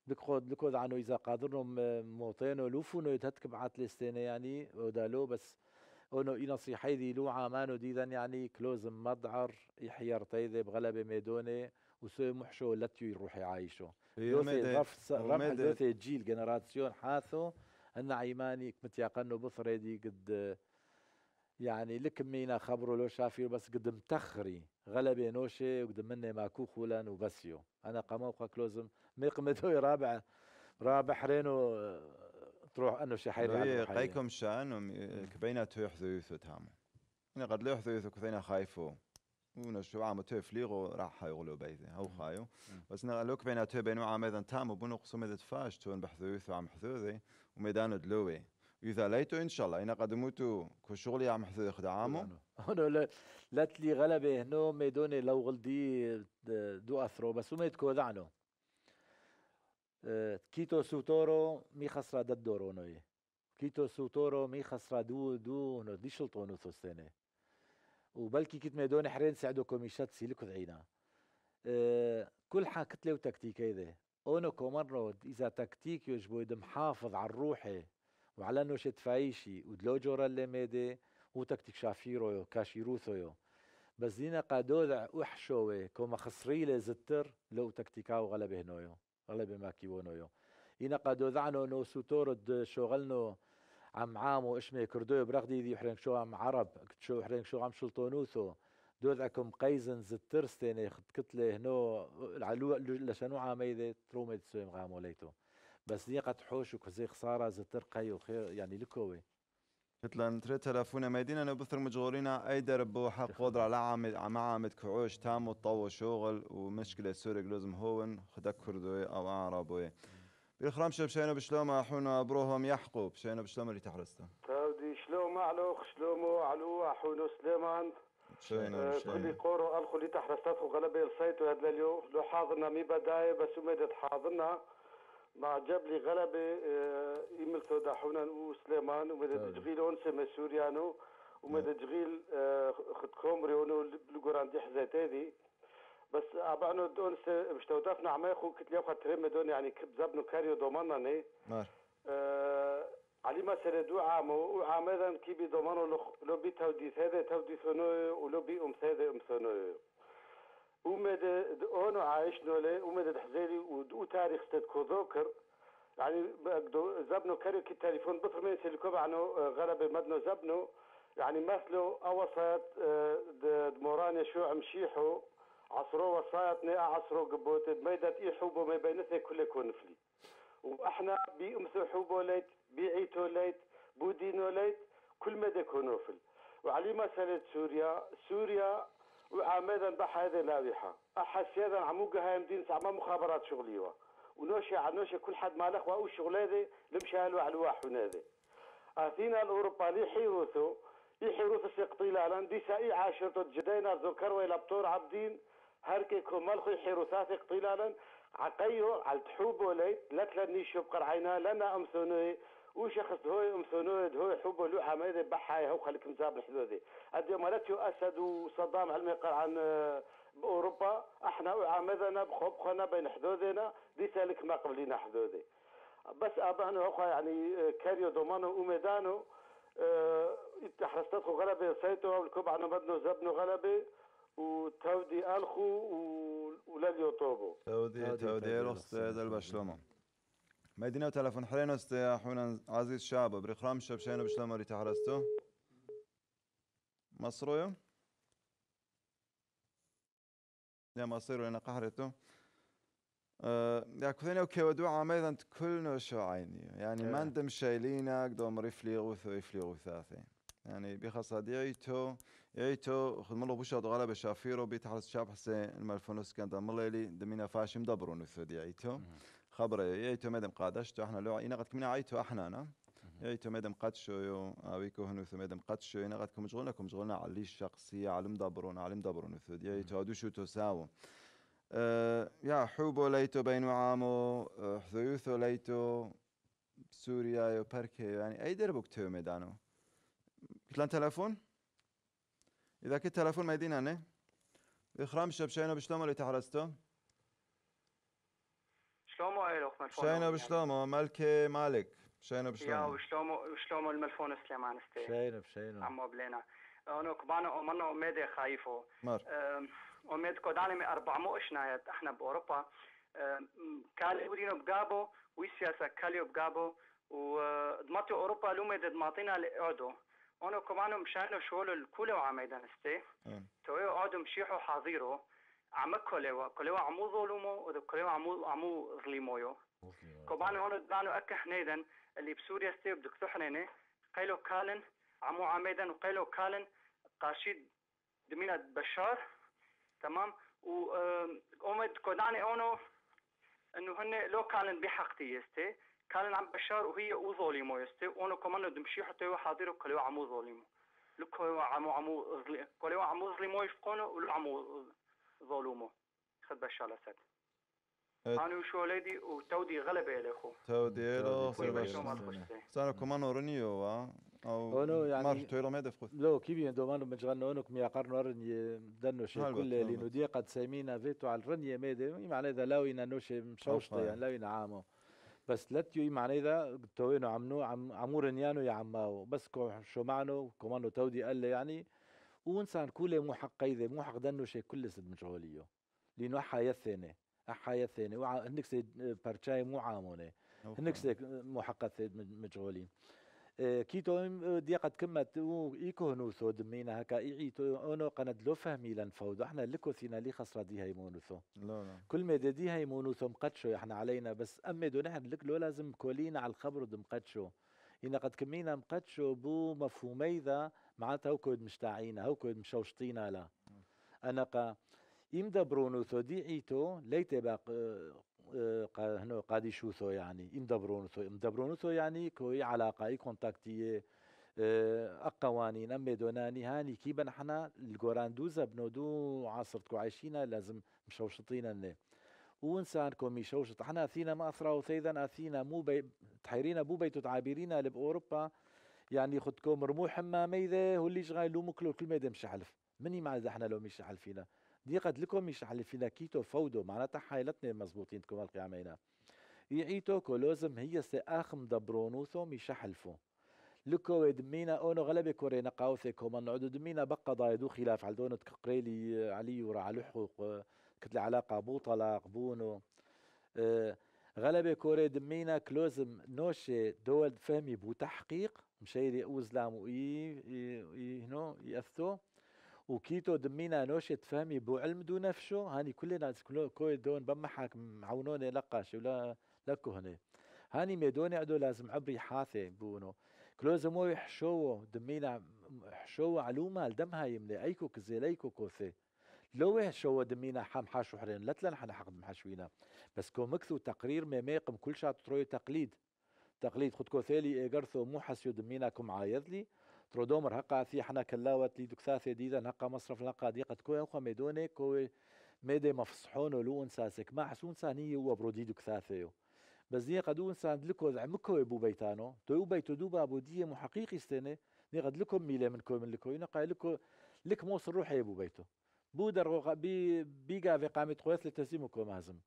بكود بكود عنو إذا قادرنم موطينو لوفونو يتهتك بعت لستينة يعني ودالو بس انه إي نصيحة دي لو عامانو ديدن يعني كلوز مدعر يحير تيذي بغلبة ميدوني وسوي محشو لتيو يروح يعايشو. دوثي رمح وميدي- دوثي جيل جنراسيون حاثو أن عيماني متيقنو بثريدي قد يعني لكمينا خبرو لو شافيو بس قد متخري غلبة نوشي وقد مني ماكو خولان وبسيو أنا قموقع كلوزم ميقمتو رابع رابع حرينو آه، تروح انه شي هي الروحية. قيكم شان كبينا تو يحذو يثو تامو هنا قد لا يحذو يثو كثينا خايفو ونا شو عم تو فليغو راح يغلو بيذي هو. خايو. بس نا لو كبينا تو بينو عم اذا تامو بنو قسم إذا تفاش تو بحذو يثو عم حذوذي وميدانو دلوي واذا ليتو إن شاء الله أنا قدموتو كو شغلي عم حذو خدعامو هونو لا لا تلي غلبة هنو ميدوني لو غلدي دو أثرو بس وميد كودعنو آه، كيتو سوتورو مي خسرا ددورو نوي. كيتو سوتورو مي خسرا دو دو نو دي شلطونو ثوستيني وبلكي كيت ميدوني حرين سعدو كوميشات سيلكو عينا. آه، كل حا كتلة وتكتيك هيدا أونو كومرنو إذا تكتيك يجبو يد محافظ على الروحي وعلى انه ودلو جورا اللي ميدي وتكتيك شافيرو كاشيروثو بس دينا قادوذع وحشوي كوما خسريلة زتر لو تكتيكاو غلبه هنويو غلبه ما كيونويو إنا قادوذعنو نو سوتورد شغلنو عم عامو اشمي كردوي برغدي دي حرين شو عم عرب شو حرين شو عم شلطونوثو. دوذعكم قيزن زتر ستيني خد كتلة هنو العلو لشنو عاميدي ترومي تسوي مغامو ليتو. بس دي قد حوش وكزي خسارة زتر قيو خير يعني لكوي. مثلا تري تلفونا مدينة نبثر مجغورينا اي درب حق قدرة على عامد عم عامد كعوش تامو طو شغل ومشكلة سوري لازم هون خدك كردوي أو عربوي بالخرام شب شينا بشلوما حونا بروهم يحقوا بشينا بشلوما اللي تحرسته؟ تاودي شلومو علوخ شلومو علو حونو سليمان. شينا آه، كل قورو ألخو اللي تحرستاتو غلبة الصيتو هذا اليوم. لو حاضرنا مي بداية بس ومدت حاضرنا. مع جبلي غلبة آه، إيملتو دحونا وسليمان ومدت تمام. جغيل أنسي مسوريانو ومدت جغيل آه، خد كومريونو بلغوران دي حزيتي بس أبعنو دونس مش تودفنا عمايخو كت ليو خاطرين دون يعني كبزبنو كاريو دومانا مار آه، علي ما سردو عامو وعامدا كي بي دومانو لو- بي توديث هذا توديثونو ولو بي أمس هذا أمسونو ومد اونو عايش نولي ومد حزيري ودو تاريخ كوذوكر يعني زبنو كاريو كي تليفون بطر من سيلكوب عنو آه، غرب مدنو زبنو. يعني مثلو اوسط آه، د- د مورانيا شو عمشيحو عصرو وصايتني عصرو قبوت ميدت اي حوبو ما بينثي كل كونفلي وإحنا بيمسو حوبو ليت بيعيتو ليت بودينو ليت كل مدى كونوفل وعلي مسألة سوريا سوريا لاوحة أحس هذا عموقة هاي مدين سعما مخابرات شغليوة ونوشي عنوشي كل حد مالك وأو الشغل هذا لمشي هالو على الواح ونادي أثينا الأوروبا لي حيروثو. يحيروث استقطيلالا دي ساي عاشرتو جدينا ذكر ويلا بطور عبدين. هركي كمال خي حيروثات اقتلالا عقيو على تحوبو ليت لا تلني شوب قرعينا لنا أمثوني وشخص هو أمثونود هو حبو لو حمايد بحاي هو خليك مزاب الحدودي أدي مالتيو أسد وصدام علمي قرعن آه، بأوروبا أحنا وعامدنا بخبخنا بين حدودنا دي سالك ما قبلينا حدودي. بس أبانا هو يعني آه، كاريو دومانو وميدانو آه حرستاتكو غلبة سيتو والكوب عنا بدنو زبنو غلبة وتودي ألخو و- ولاليو طوبو. تودي تودي- تودي تودي بشلومو مدينة وتلفون حرينو استيا حونا عزيز شابو بريخرام شب شينو بشلومو ريتا حرستو مصرويو يا مصيرو لنا قهرتو. أه يا كثيني أوكي ودوع عميدا كل نوشو عيني يعني ما. ندم شايلينك دوم ريفليغو ثو يفليغو ثاثي يعني بخاصة ديعيتو يعيتو خد ملو بوشا غلبة بشافيرو بيت حرس شاب حسين الملفونوس كان دم مليلي دمينا فاشم دبرون ثو ديعيتو خبر يعيتو مدم قادشتو إحنا لو اينا قد كمنا عيتو إحنا أنا يعيتو مدم قدشو يو أويكو هنو ثو مدم قدشو اينا قد كم شغلنا كم شغلنا على الشخصية على مدبرون على مدبرون ثو ديعيتو ادوشو تساوو. أه يا حوبو ليتو بين عامو أه حذيوثو ليتو سوريا يو بركي يعني أي دربك تو ميدانو. كتلان تلفون؟ إذا كنت تلفون ميدينا نه بخرام شب شينو بشلومو اللي تحرستو شلومو إلوخ ملفون شينو بشلومو ملكي مالك شينو يا بشلومو وشلومو وشلومو الملفون سليمان استي شينو بشينو عمو بلينا انا كبانا امنا اميدي خايفو مر اميد كوداني من 400 شنايات إحنا باوروبا أم، كالي ودينو بقابو ويسياسة كاليو بقابو ودماتو اوروبا لومي دماتينا لقعدو أنا كمان مشانو شغل الكولة وعميدان استي أم. تويو قعدوا مشيحو حاضيرو عم كوليوا كوليوا عمو ظلمو وده كوليوا عمو عمو ظلمويو كوباني هون دانو أكا حنيدن اللي بسوريا ستيب دكتور حنيني قيلو كالن عمو عميدن وقيلو كالن قاشيد دمينا بشار تمام و أمد كوداني أونو إنه هن لو كالن بحقتي يستي كالن عم بشار وهي وظلمو يستي وأنا كمان دمشي حتى يو حاضر كليو عمو ظلمو لكو عمو عمو ظلي كليو عمو ظلمو يفقونو ولو عمو ظلمو خد بشار لسد إت- أنا وشو ليدي وتودي غلبة توديرو تودي. تخشتي سانو كمان رنيو وا أو هونو يعني- مر تويرو ميدف خذ لو كيبي دومانو مجغن اونك ميا قرن ورن دنو شي كل هلبت. لينو دي قد سيمينا فيتو على الرنية ميدي معنى ذا لاوينا نوشي مشوشطة. يعني لاوينا عامو بس لتيو معنى ذا توينو عمنو عم عمور نيانو يا عماو. بس كو شو معنو كمانو تودي قال لي يعني وانسان كله مو حق قيدة مو حق دنو شي كل سد مشغوليو لأنه حياة ثانية حياة ثانية وع هنك سيد برشاي مو عاموني هنك سيد مو حق سيد مشغولين آه، كيتو قد كمت إيكو هنوثو دمينا هكا. ايعيتو أونو قند لو فهمي لنفوض إحنا لكو ثينا لي خسرة دي هاي مونوثو لا لا. كل ما دي هاي مونوثو مقدشو إحنا علينا. بس أمي دو نحن لك لو لازم كولينا على الخبر دو مقدشو إن قد كمينا مقدشو بو مفهومي ذا معناتها هو كود مشتاعينا هو كود مشوشطينا لا. أنا قا إمدا برونوثو دي عيتو ليت باق آه، هنو قادي شوثو يعني إمدا برونوثو إمدا برونوثو يعني كوي علاقة اي كونتاكتية آه، القوانين أمي دوناني هاني كيبا نحنا الجوران دوزا بنودو عصرتكو عايشينا لازم مشوشطينا نه وإنسان كون ميشوشط إحنا أثينا ما اثرا وثيذا أثينا مو بي تحيرينا بو بيتو تعابيرينا باوروبا يعني خدكم رموح حمامي ذا هو اللي شغال لو مكلو كل ما يدم شحلف مني مع إحنا لو مش فينا دي قد لكم مش فينا كيتو فودو معناتها حايلتنا مزبوطين تكم القيامينا يعيتو كولوزم هي سي آخم دبرونوثو مش حلفو لكو دمينا أونو غلبة كورينا قاوثي كومان نعودو دمينا بقى ضايدو خلاف على دونو تقريلي علي ورا على حقوق كتل علاقة بو طلاق بونو آه، غلبة كوري دمينا كلوزم نوشي دول فهمي بو تحقيق. مشيري اوزلام وي هنو يأثو وكيتو دمينا نوشة فهمي بو علم دو نفسه هاني كلنا كوي دون بمحك معونوني لقاش ولا لكو هني. هاني ميدوني عدو لازم عبري حاثي بونو كلوز مو يحشوه دمينا حشوه علومة الدم هاي يملي. أيكو كزيليكو كوثي. لو يحشوه دمينا حام حاشو حرين لتلن حنا حق بس كو مكثو تقرير ميميقم كل شات تروي تقليد. تقليد خد كوثيلي ايقرثو مو حسيو دمينا كم عايذلي. ترودومر هقا في حنا كلاوت لي دكثاثي ديدا هقا مصرف لقا ديقت كوي اخو ميدوني كوي ميدي مفصحونو لو أنساسك. ما حسون ساني هو برودي دكثاثيو بس دي قدو أنسان لكو عمكو ابو بيتانو. تو بيتو دوبا ابو دي مو حقيقي استني دي قد لكم ميله منكم من لكو. ينقا لكو لك موصل روحي ابو بيتو. بودر بي بيقا في قامت قويس لتسيمكم هازم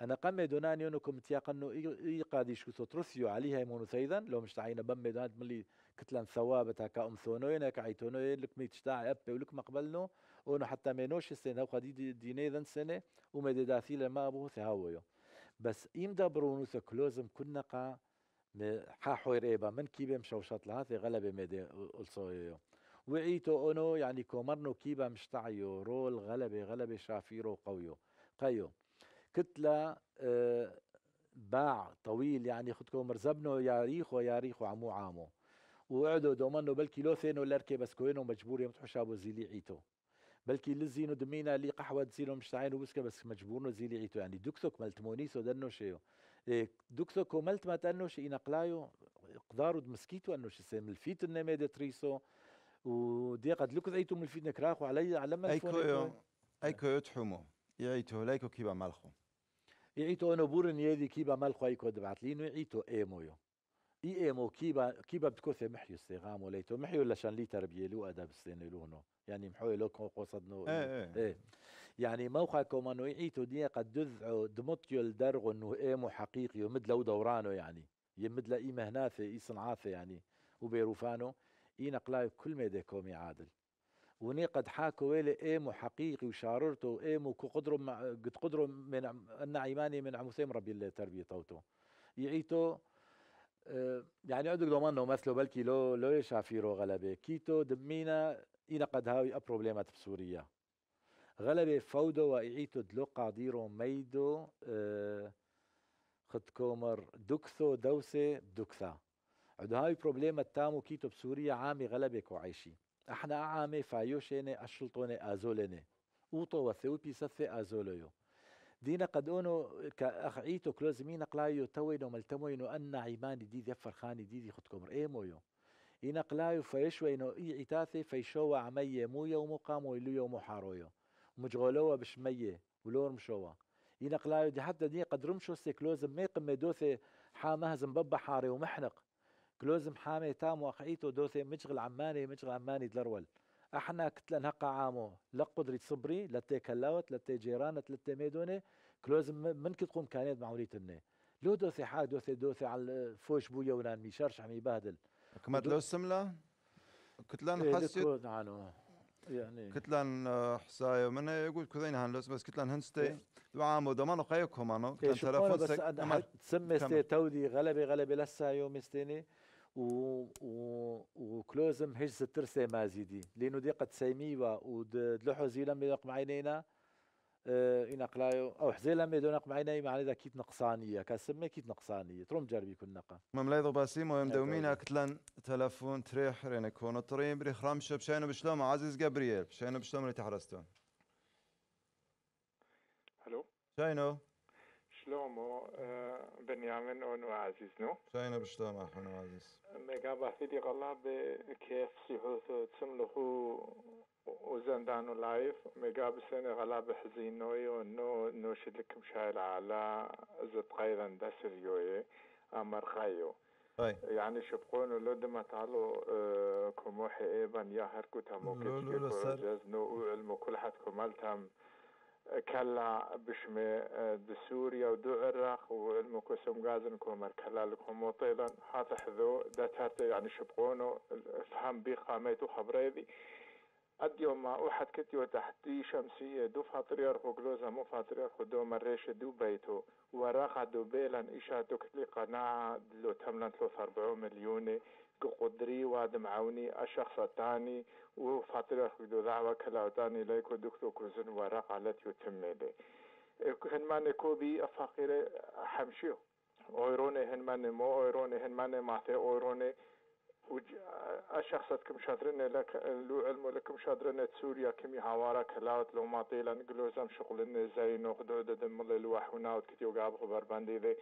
أنا قم دونان يونكم تياقنو اي قادي شو ترثيو عليها يمونو ثيدا لو مش تعينا بم دونان ملي كتلان ثوابتها كأم ثونوين كعيتونوين لك ميت شتاع أبي ولك مقبلنو ونو حتى مينوش السنة وقدي ديني ذن سنة ومدي داثي لما أبوه ثهاويو بس إيم دبرونو كلوزم كنا قا حاحوير إيبا من كيبا مشوشات لهاثي غلبة ميدي ألصويو. وعيتو أونو يعني كومرنو كيبا مشتعيو رول غلبة غلبة شافيرو قويو. قيو. كتلة آه باع طويل يعني خدكم مرزبنو يا ريخو يا ريخو عمو عامو وقعدوا دومنو بلكي لو ثينو لركي بس كوينو مجبور يمتحو شابو زيلي عيتو. بلكي لزينو دمينا لي قحوة تزينو مشتعينو بسكا بس مجبورنو زيلي عيتو. يعني دوكسوك ملتمونيسو دنو شيو. إيه دوكسوك وملت ما تنو شي نقلايو قدارو دمسكيتو أنو شي سيم الفيت النميدة تريسو. ودي قد لكو ايتو من الفيت نكراخو علي على ما ايكو ايكو يتحمو يعيتو لايكو كيبا مالخو. يعيتو انو بورن يدي كيبا مالخو ايكو دبعت لينو يعيتو ايمو اي ايمو كيبا كيبا بتكوثي محيو استغام وليتو محيو لشان لي تربيه لو ادب لونه يعني محوي لو قصدنو إيه إيه, إيه. يعني موقع كومانو يعيتو دي قد دذعو دمطيو الدرغ انه ايمو حقيقي ومدلو دورانو يعني. يمدل إي مهناثي إي صنعاثي يعني. وبيروفانو إي نقلاي كل ميدي كومي عادل. وني قد حاكو ويلي إيمو حقيقي وشاررتو إيمو قدروا قد قدروا من أن عيماني من عمثيم ربي اللي تربية توتو يعيتو آه، يعني عندك ضمانه مثله بلكي لو لو يشافيرو غلبة. كيتو دمينا إينا قد هاوي أبروبليمات بسوريا. غلبة فودو وإعيتو دلو قاديرو ميدو آه خد كومر دكثو دوسة دكثا. عدو هاوي بروبليمات تامو كيتو بسوريا عامي غلبة كوعيشي إحنا عامي فايوشيني أشلطوني أزوليني اوطو وثيوبي سثي أزوليو دينا قد اونو كاخعيتو كلوز مين قلايو توينو ملتموينو ان عيماني دي يفر خاني دي دي خدكم ايمويو إنا قلايو فيشوينو اي عتاثي فيشوا عمية مويا ومقامو يلويو محارويو مجغولوا بشمية ولور مشوا إنا قلايو دي حتى دي قد رمشو سي كلوز ميقم دوثي حامها زنببا حاري ومحنق كلوز محامي تام واخعيتو دوثي مجغل عماني مجغل عماني دلرول أحنا كتلن هقا عامو لا قدرة صبري لتي كلاوت لتي جيران لتي ميدوني. كلوز من كتقوم كانت معوليتني لو دوثي حاج دوثي دوثي على فوش بويا ونان ميشارش عم يبهدل. كمات لو سملة؟ كتلان إيه حسيت يعني كتلان حسايا من يقول كذين هنلوس بس كتلان هنستي وعامو ضمانو قيكم انو كان تلفون بس تسمي ستي تودي غلبي غلبي لسا يوم استيني و و وكلوزم هجز الترسي مازيدي لأنه دي قد سيميوا ودلوحو زيلم بينق معينينا آه ينقلايو أو حزيلم بيدونق معيني معنى ذا كيت نقصانية. كاسمي كيت نقصانية. تروم جربي كل نقا. مملايضو باسيمو يوم دومينا كتلان تلفون تريح رين يكونوا طريم. بري خرمشة بشينو بشلوم؟ عزيز جبريل بشينو بشلوم اللي تحرستون؟ ألو؟ شينو؟ شلومو بنيامين اونو عزيزنو شينو بشلوم إحنا عزيز ميقا بحثيدي قلا بكيف سيحوثو تسملخو وزندانو لايف ميقا بسنة غلا بحزينوي ونو نوشد لكم شايل على زد قيدا دسر يوي أمر خايو اي يعني شبقون لو دما تعالو كموحي ايبان يا هركو تامو. كتير نو علمو كل حد كمالتام كلا بشمي بسوريا ودو العراق وعلمو كسم غازن كومر كلا لكم وطيلا حاطح ذو داتارت يعني شبقونو فهم بي خاميتو خبريدي أديو ما واحد كتيو تحتي شمسية دو فاتريارخو جلوزا مو فاتريارخو دو مريش دو بيتو وراقا دو بيلان إيشا دو كتلي قناعة لو تملان ثلاث أربعو مليوني قد ودري واد معوني الشخص الثاني وفاترة خدو دعوة كلاوتاني ليكو دكتور كوزن ورق على يتم لي هن ماني كوبي أفاقير حمشيو. أويروني هن ماني مو أويروني هن ماني ماثي أويروني الشخص كم شادرين لك لو علم لكم شادرين سوريا كمي هوارا كلاوت لو ما طيلا نقلوزم شغلن زي نقدو دم الله الوحونا وكتيو قاب خبر باندي ذي.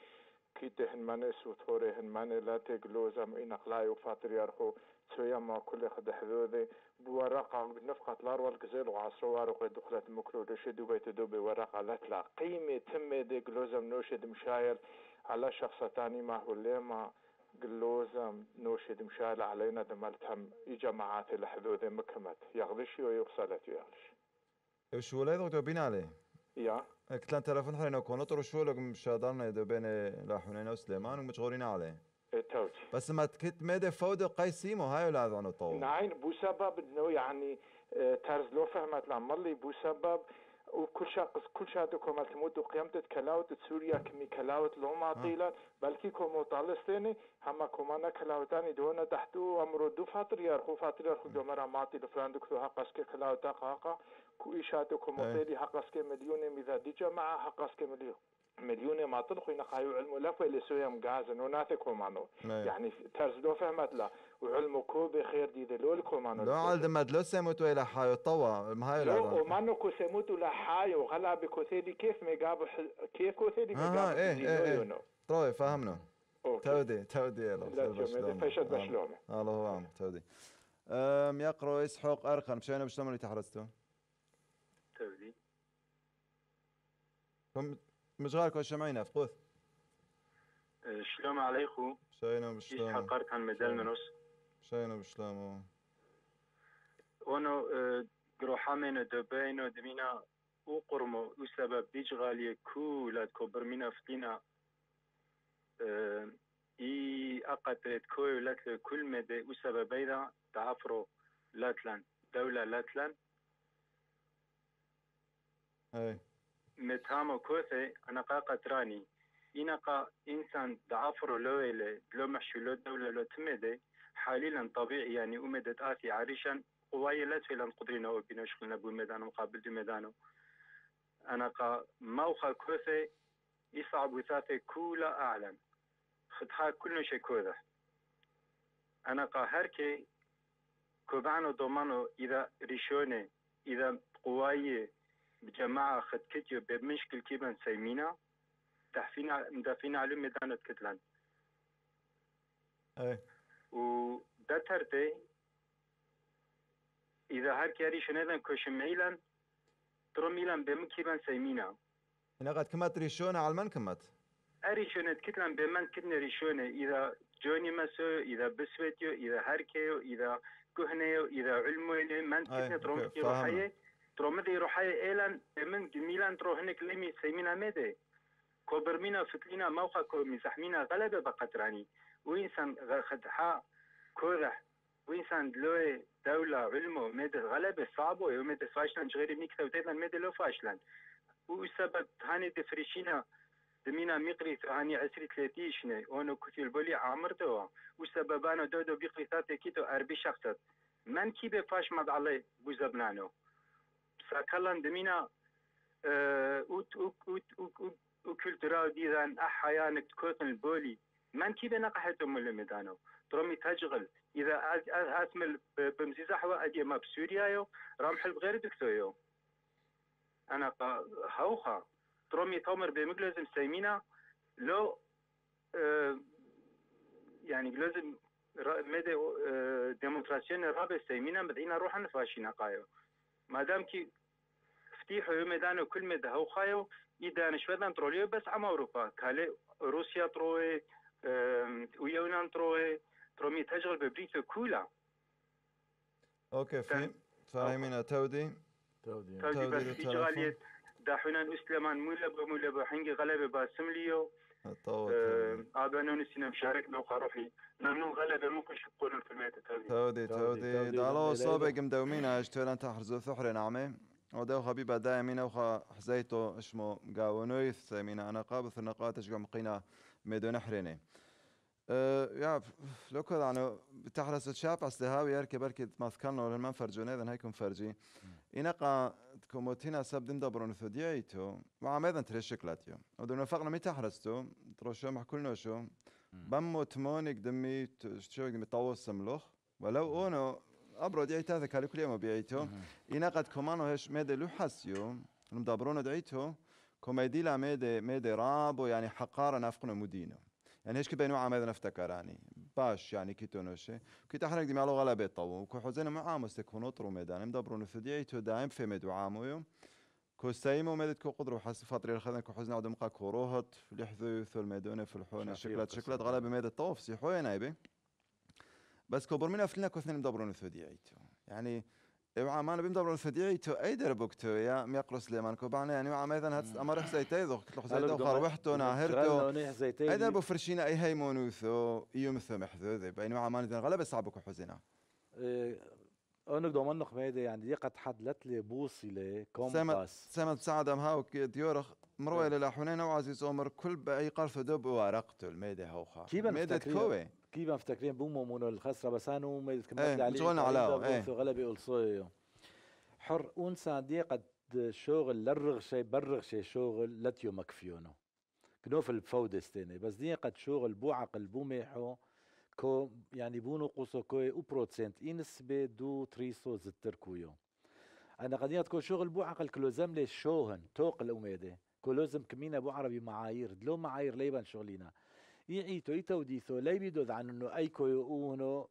كيته هن ماني سوتوري هن ماني لا تقلوزم إن أقلاي فاتريارخو تسويا ما كل خد حذوذي بورقة نفقة لار والكزيل وعصر وارق دخلت مكرو دشي دوبي تدوبي ورقة لتلا قيمة تم دي قلوزم نوشد مشايل على شخص تاني ما هو ليما قلوزم نوشد مشايل علينا دملتهم جماعات الحذوذي مكمت يغضشي ويغسلت يغلش شو لا دكتور بين عليه يا كتلان تلفون حرينا كونطر شو لك مشادرنا دو بين لاحونين وسليمان ومشغولين عليه توتي بس ما تكت ميدا فود قيسيمو هاي ولا عنو طول نعين بو سبب انه يعني ترز لو فهمت لعملي بو سبب وكل شخص كل شهادة كومال تموت وقيمت كلاوت سوريا كمي كلاوت لو ما طيلا بلكي كومو طالستيني هما كومانا كلاوتاني دونا تحتو امرو دو فاتر يرخو فاتر يرخو دو مرا ماتي لفلان دكتو حقسك كلاوتا قاقا كو إشاتو كومو أي. طيلي حقسك مليون ميزا دي جماعة حقسك مليون ما تلخو ينقايو علمو لفا اللي سويا مقازن وناثي كومانو يعني ترز دو فهمت لا وعلمو كوبي خير دي دلول كومانو. لو على دمد لو سيموتو إلى حايو طوا ما هاي لو ومانو كوسيموتو لا حاي وغلا بكوثيدي كيف ميقابو ح... كيف كوثيدي آه، ميقابو إيه، دي إيه، إيه. يونو. طروي فهمنا. تودي تودي يلا لا فشد بشلومه الله هو عم تودي. أم يقرأ يسحق أرخن مشينا بشلون اللي تحرستو كم مشغال كل شمعينا فقوث شلوم عليكم. شاينا إيش بشلون حقرت عن مدال منوس؟ شاينا بشلون ونو جروحا من دبينو دمينا وقرمو وسبب ديج غالية كولاد كوبرمينا فتينا آه، إي اقترت كوي لاتل كل مدى وسبب أيضا تعفرو لاتلان دولة لاتلان. إي. متامو كوثي أنا قا قطراني إنقا إنسان دعافر لو إلي لو محشو لو دولة لو تمدي حاليا طبيعي يعني أمدت آتي عريشا قواي لا تفيلان قدرين أو بينا شغلنا بو ميدانو مقابل ميدانو أنا قا موخا كوثي يصعب وثاثي كولا أعلن خدها كل شيء كوذا أنا قا هركي كوبانو دومانو إذا ريشوني إذا قواي بجماعة خد كتيو بمشكل كيبان سيمينا. تحفين مدافعين على ميدان كتلان. أي. وده ترتي. إذا هر كاري شنيدن كوش ميلان ترو ميلان بمن كيبان سيمينا. هنا قد كمت ريشونا على المن كمت أري شنت كتلان بمن كتنا ريشونة إذا جوني مسو إذا بسويتيو إذا هركيو إذا كهنيو إذا علمو من كتنا ترو أوكي، مدي فاهمة. روحية ترو مدي روحية إيلان بمن ميلان ترو هنك لمي سيمينا ميدي كوبرمينا فتلينا موقع كو مسحمينا غلبة بقطراني وإنسان غ- خدحا كورح وإنسان دلوي دولة علمه ميد غلبة صعبة وميد فاشلان غير ميكتا وتيتنا ميد لو فاشلان وسبب هاني دفريشينا دمينا مقري هاني عسري ثلاثيشنا وأنا كنت البولي عمر دوا وسبب أنا دودو بيقري ثلاثة كيتو اربي شخصات من كيبه فاش مد علي بوزبنانو آه، أوت أوت اوت اوت اوت وكولتورال ديزاين احيانك تكوثن البولي. من كيف نقحتهم من الميدانو ترمي تشغل إذا اسمل بمزيزة حوا أدي ما بسوريا يو رامحل بغير دكتو يو. أنا هوخا ترمي تومر بمجلزم سيمينا لو آه يعني لازم مدى آه، ديمونستراسيون رابع سيمينا بدينا روحا نفاشينا قايو ما دام كي فتيحوا ميدانو كل مدى هوخايو إذا نشفدان تروليو بس عم أوروبا كالي روسيا تروي ويونان تروي ترومي تشغل ببريتو كولا أوكي في فاهمين تودي تودي تودي بس التلفون. إجغالية داحونان أسلمان مولبا مولبا حنجي غلبة باسمليو طوت أم، آبانون السنة مشارك نوقع روحي نمنون غلبة ممكن شقولون في الميتة تودي تودي تودي، دالو ليلة. قمدومينا اشتولان تحرزو ثحري نعمي ودو خبيبة دائمين وخا حزيتو اشمو قاونويث سيمينا أنا قابث النقاط اشقع مقينا ميدو نحريني. أه يا لو كذا أنا بتحرس الشاب أصل هاوي يركب بركي ما ذكرنا ولا ما فرجونا إذا هيكم فرجي. إنقا كوموتينا سب دين دبرون ثديعيتو وعم إذا ترشكلاتيو ودون نفقنا مي تحرستو تروشو مع كل نوشو. بمو تمونك دمي شو دمي سملوخ ولو أونو أبرو ديعي هذا يوم بيعيتو إنقا كومانو هش ميدي لو حسيو المدبرون دعيتو كوميديلا ميدي ميدي رابو يعني حقارة نافقنا مدينة يعني هيش كبينو هذا نفتكراني باش يعني كيتو نوشي كي حرق دي مالو غلبة طو وكو حوزينا معامو استكونو طرو ميدان مدبرون ثديعيتو دايم في ميدو عامو كو سايمو ميدت كو قدرو حس فترة الخدمة كو حزنا عدو مقا كوروهت لحذو ثل ميدونة في الحونة قصة. شكلت غلبة ميدت طوف سيحوية نايبي بس كو برمينا فلنا كو اثنين مدبرون ثديعيتو يعني اوعى ما نبي مدبرون ثديعيتو أي دربوكتو يا ميقرس ليمان كو بعنا يعني وعى ميدان هات أمر حسيتي ذو كتلو حسيتو خروحتو ناهرتو. أي دربو فرشينا أي هاي مونوثو يومثو محذوذي بين وعى ما ندن غلبة صعبكو حزينا أونك دومنخ ميدي يعني دي قد حدلت لي بوصلة سمت كومباس. سمت سعد ام هاوك ديورخ مروي للا حنين وعزيز عمر كل بأي قرف دب ورقته الميدة هوخا كيف ميدة نفتكرين؟ كوي كيف مفتكرين بومو مونو الخسرة بس أنا ميدي كمل إيه، عليه مشغولنا علاوة، إيه. غلبي ألصيو حر انسان دي قد شغل لرغ شي برغ شي شغل لتيو مكفيونو كنوف الفودة ستيني بس دي قد شغل بو عقل بو ميحو كو يعني بونو قوسو كوي أو بروتسنت اي نسبة دو تريسو زتر كويو. أنا قد تكون شغل بو عقل كلوزم لي شوهن توق الأميدة. كلوزم كمينا بو عربي معايير. دلو معايير ليبان شغلينا. يعيتو يتوديثو لا يبيدو عن انه أيكو يؤونو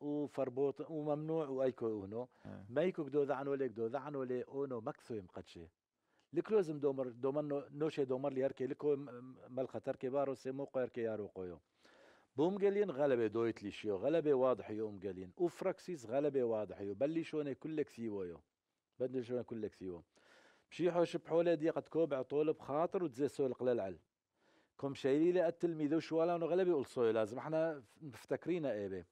وفربوط وممنوع وأيكو يؤونو. إيه. ما يكو دو ذعن ولا دو ذعن ولا اونو مكثو يمقدشي لكلوزم دومر دومنو نوشي دومر لي يركي لكو ملخة تركي بارو سيموقو يركي يارو قويو بوم قالين غلبة دويت لي شيو غلبة واضح يوم قالين وفركسيس غلبة واضح يو بلي شوني كل كثيوو يو. بدل شوني كل كثيوو بشيحو شبحولة دي قد كوبع طول بخاطر وتزي سول قلال كم شايليلة التلميذ وشوالا انه غلبة يقول صوي لازم إحنا مفتكرين ايبه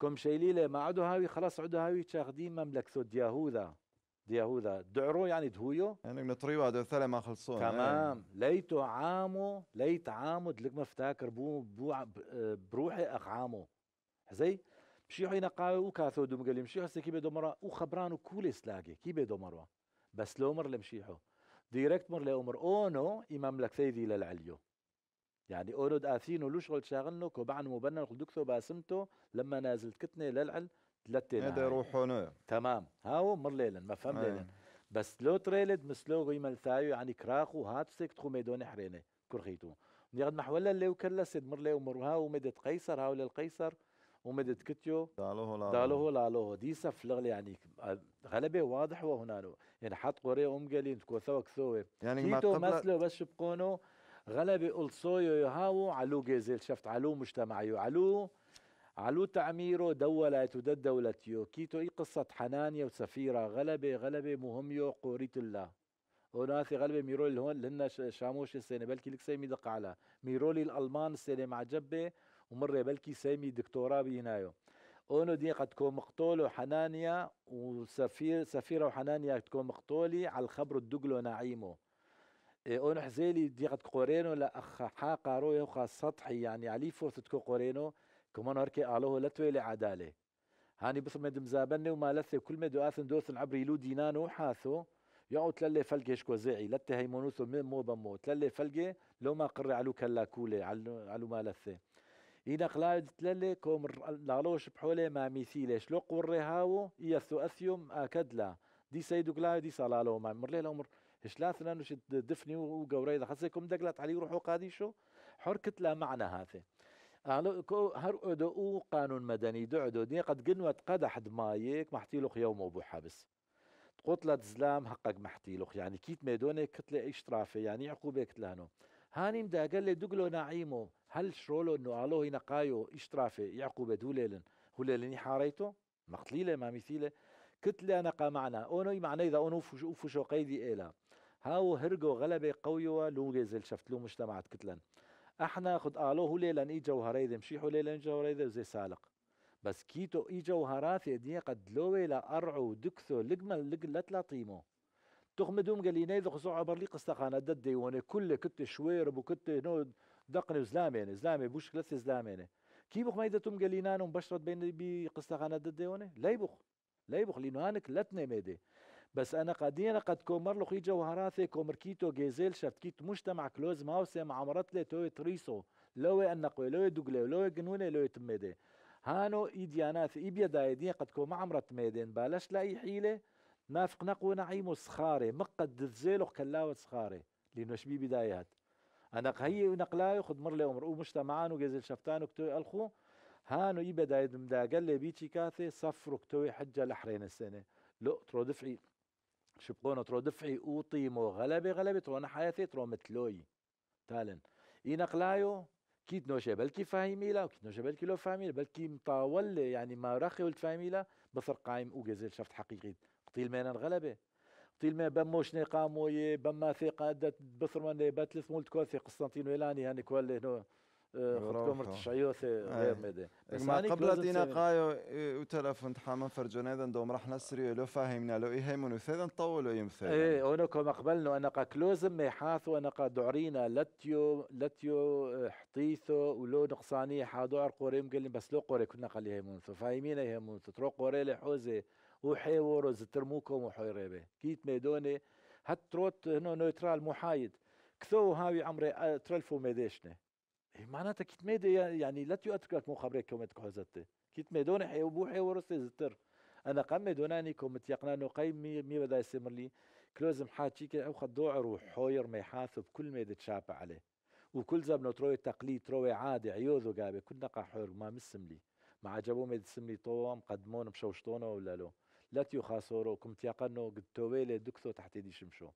كم شايليلة ما عدو هاوي خلاص عدو هاوي تاخدين مملكته دياهوذا. دياهوذا. دعرو يعني دهويو؟ يعني نطري وعدو ثلاثة ما خلصون. تمام. ليتو عامو ليت عامو دلك ما فتاكر بو بو آه، بروحي أخ عامو. زي بشيحو ينقاوي وكاثو دوم قال مشيحو سي كيبه دومرا وخبرانو كوليس لاقي كيبه دومروا بس لو مر لمشيحو. ديركت مر لأمر. أونو إمام لك ثيذي للعليو. يعني اونو داثينو لو شغل شاغلنو كوبعن مبنى دكتو باسمتو لما نازلت كتني للعل تلتي هذا. يروحون تمام. هاو مر ليلا ما فهم أي. ليلا بس لو تريلد مسلو غيمل ثايو يعني كراخو هات سيك تخو ميدون حرينه كرخيتو نيغد محولا اللي وكلا سيد مر لي ومر هاو مدت قيصر هاو للقيصر ومدت كتيو. دالوه لا دالوه لالوه دي سفلغ يعني غلبة واضح وهنانو. يعني حط قوري أم قالين تكو ثوك ثوي. يعني ما كيتو مسلو بس شبقونو غلبة الصويو يهاو علو جيزيل شفت علو مجتمعيو علو علو تعميرو دولت ودد دولتيو. كيتو إي قصة حنانيا وسفيرة غلبة غلبة مهميو قوريت الله. وناثي غلبة ميرول اللي هون لنا شاموش السنة بلكي لك سيمي دق على. ميرولي الألمان السنة مع جبة ومرة بلكي سيمي دكتوراه بينايو. أونو دي قد تكون مقتولة حنانيا وسفير سفيرة وحنانيا تكون مقتولي على الخبر الدقلو نعيمو. إيه، اونو حزيلي دي قد قورينو لأخ حاقا رويو خاص سطحي يعني علي فورت تكون قورينو كمان هركي آلوه لتويلي عدالة هاني بس مد مزابني وما لثي كل ما دواثن دوثن عبري لو دينانو حاثو يقعد تللي فلقة شكو زعي لتي هيمونوثو مو مو بمو تللي فلقة لو ما قري علو كلا كولي علو, ما لثي. إينا قلاد تللي كوم لالوش بحولي ما ميثيلي شلو قوري هاو إيثو أثيوم آكد لا. دي سيدو قلاي دي صلالو ما مر ليلة عمر هشلاثنا نشد دفني وقوري إذا خسيكم دقلت علي روحو قاديشو حركت لا معنى هذا هر أو قانون مدني دعدو دي قد قنوة قدح دمايك محتيلوخ يوم أبو حبس قتلة زلام حقك محتيلوخ يعني كيت ميدوني كتلة اشترافي يعني عقوبة كتلانو هاني مدا قال لي دقلو نعيمو هل شرولو انه ألو هنا قايو اشترافي يعقوبة دوليلن هوليلن حاريتو مقتليلة ما مثيلة كتلة نقا معنا أونو معنى إذا أونو فشو قيدي إيلا. هاو هرقو غلبة قوية لوجيزل شفت له مجتمعات كتلن إحنا خد قالوا هو ليلن اي جوهريذ مشيحوا ليلن جوهريذ وزي سالق. بس كيتو اي جوهرات دي قد لوي لا ارعو دكثو لقمل لق لا تلاطيمو تخمدوم قال لي نيذ خصو عبر لي قستقانا ددي وأنا كل كنت شويرب وكنت نود دقني زلامين زلامي بوش كلث زلامين كيبخ ما يدتم قلينان ومبشرت بين بقصة خانة ضد لا يبخ لا يبخ لأنه هانك لتني ميدي بس أنا قدينا قد كومر له خيجا وهراثي كومر كيتو جيزيل شفت كيت مجتمع كلوز ماوسي مع مرتلي توي تريسو. لو النقوي لو دوغلي لو جنوني لو تميدي هانو ايديانات ايبيا دايدين قد كو معمرة ميدين. بالاش لأي حيلة. نافق نقو نعيمو سخاري مقد دزيلو كلاوة سخاري. لأنه شبي بدايات. أنا قهي نقلاي خد مر لي عمر. ومجتمعان وجزل شفتان كتوي ألخو. هانو ايبيا دايد مدا قال لي بيتشي كاثي. صفرو كتوي حجة لحرين السنة. لو ترو دفعي. شبقونا ترو دفعي اوطيمو غلبة غلبة ترو أنا حياتي ترو متلوي. تالن إي نقلايو كيت نوشة بلكي فاهمي لا وكيت نوشة بلكي لو فاهمي بلكي مطاول يعني ما رخي ولت فاهمي لا بصر قايم وجزل شفت حقيقي. قتيل مينا الغلبة قتيل ما بموش نقامو بما ثقة بصر من باتلث مولت كوثي قسطنطين ويلاني هاني كوال خدكم تشعيوث غير مدى ما قبل دينا قايو وتلفون تحامن فرجون اذا دوم راح نسري لو فاهمنا لو من وثيدا نطول يمثل أنا كما قبلنا أنا قا كلوزم ميحاث وأنا قا دعرينا لتيو لتيو حطيثو ولو نقصاني حادوعر قوريم قال بس لو قوري كنا قال يهمونثو فاهمين يهمونثو ترو قوري لحوزي وحيورو زترموكم وحيريبه كيت ميدوني هات تروت هنا نوترال محايد كثو هاوي عمري ترلفو ميديشنه معناتها كيت ميدي يعني لا تؤترك مو خبرك كومت كوزتي كيت ميدون حي وبو حي ورستي زتر. أنا قام ميدوناني كومت يقنانو قيم مي, بدا يسمر لي كلوزم حاجي كي أو خدوعر وحوير ما يحاسب كل ميد تشابع عليه. وكل زبنو تروي تقليد تروي عادي عيوذو قابي كنا قاحور ما مسم لي. ما عجبو ميد سمي طوام قدمون مشوشتونه ولا لو. لا تيو خاسورو كمت يقنو قد تويلي دكتو تحت يدي شمشو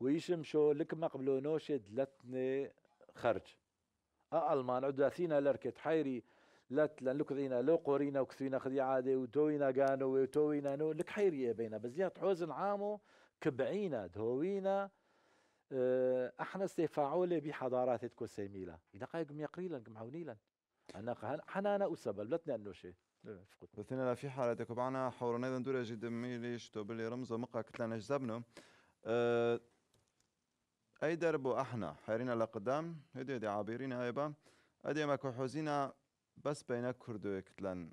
ويشمشو لك ما قبلو نوشد لتني خرج. ألمان عداثينا لركت حيري لت لأن لك ذينا لو قورينا وكثينا خذي عادي وتوينا قانو وتوينا نو لك حيري بينا بزيات حوزن عامو كبعينا دهوينا آه أحنا استفاعولة بحضارات تكو سيميلا. إذا قايقم يقريلا قم عونيلا. أنا حنانا أسبل لتنا أنه شيء بثنا لا في حالتك وبعنا حورنا إذا ندور جد ميليش تو بلي رمزه مقا كتلنا جذبنا أه أي درب أحنا حيرين لقدام هدي دي عابرين هايبا أدي ما كحوزينا بس بين كردو كتلن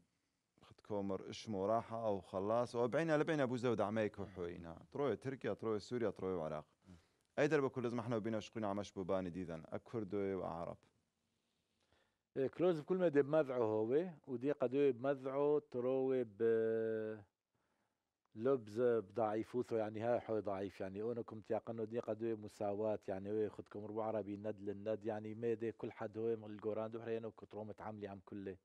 خد كومر إشمو راحة أو خلاص. وبعينا لبين أبو زود عمي كحوينا. تروي تركيا تروي سوريا تروي العراق. أي درب كل لازم إحنا وبينا شقينا عمش بوباني ديدن. أكردو وعرب. إيه، كلوز بكل ما دي بمذعو هو ودي قدوي بمذعو تروي ب لبز بضعيفوثو يعني هاي حوي ضعيف يعني. أونكم تيقنو دي قدوي مساواة يعني. هو خدكم ربع عربي ند للند يعني. ميدي كل حد هو من الجوران دو حرينو كترو متعاملي عم كله.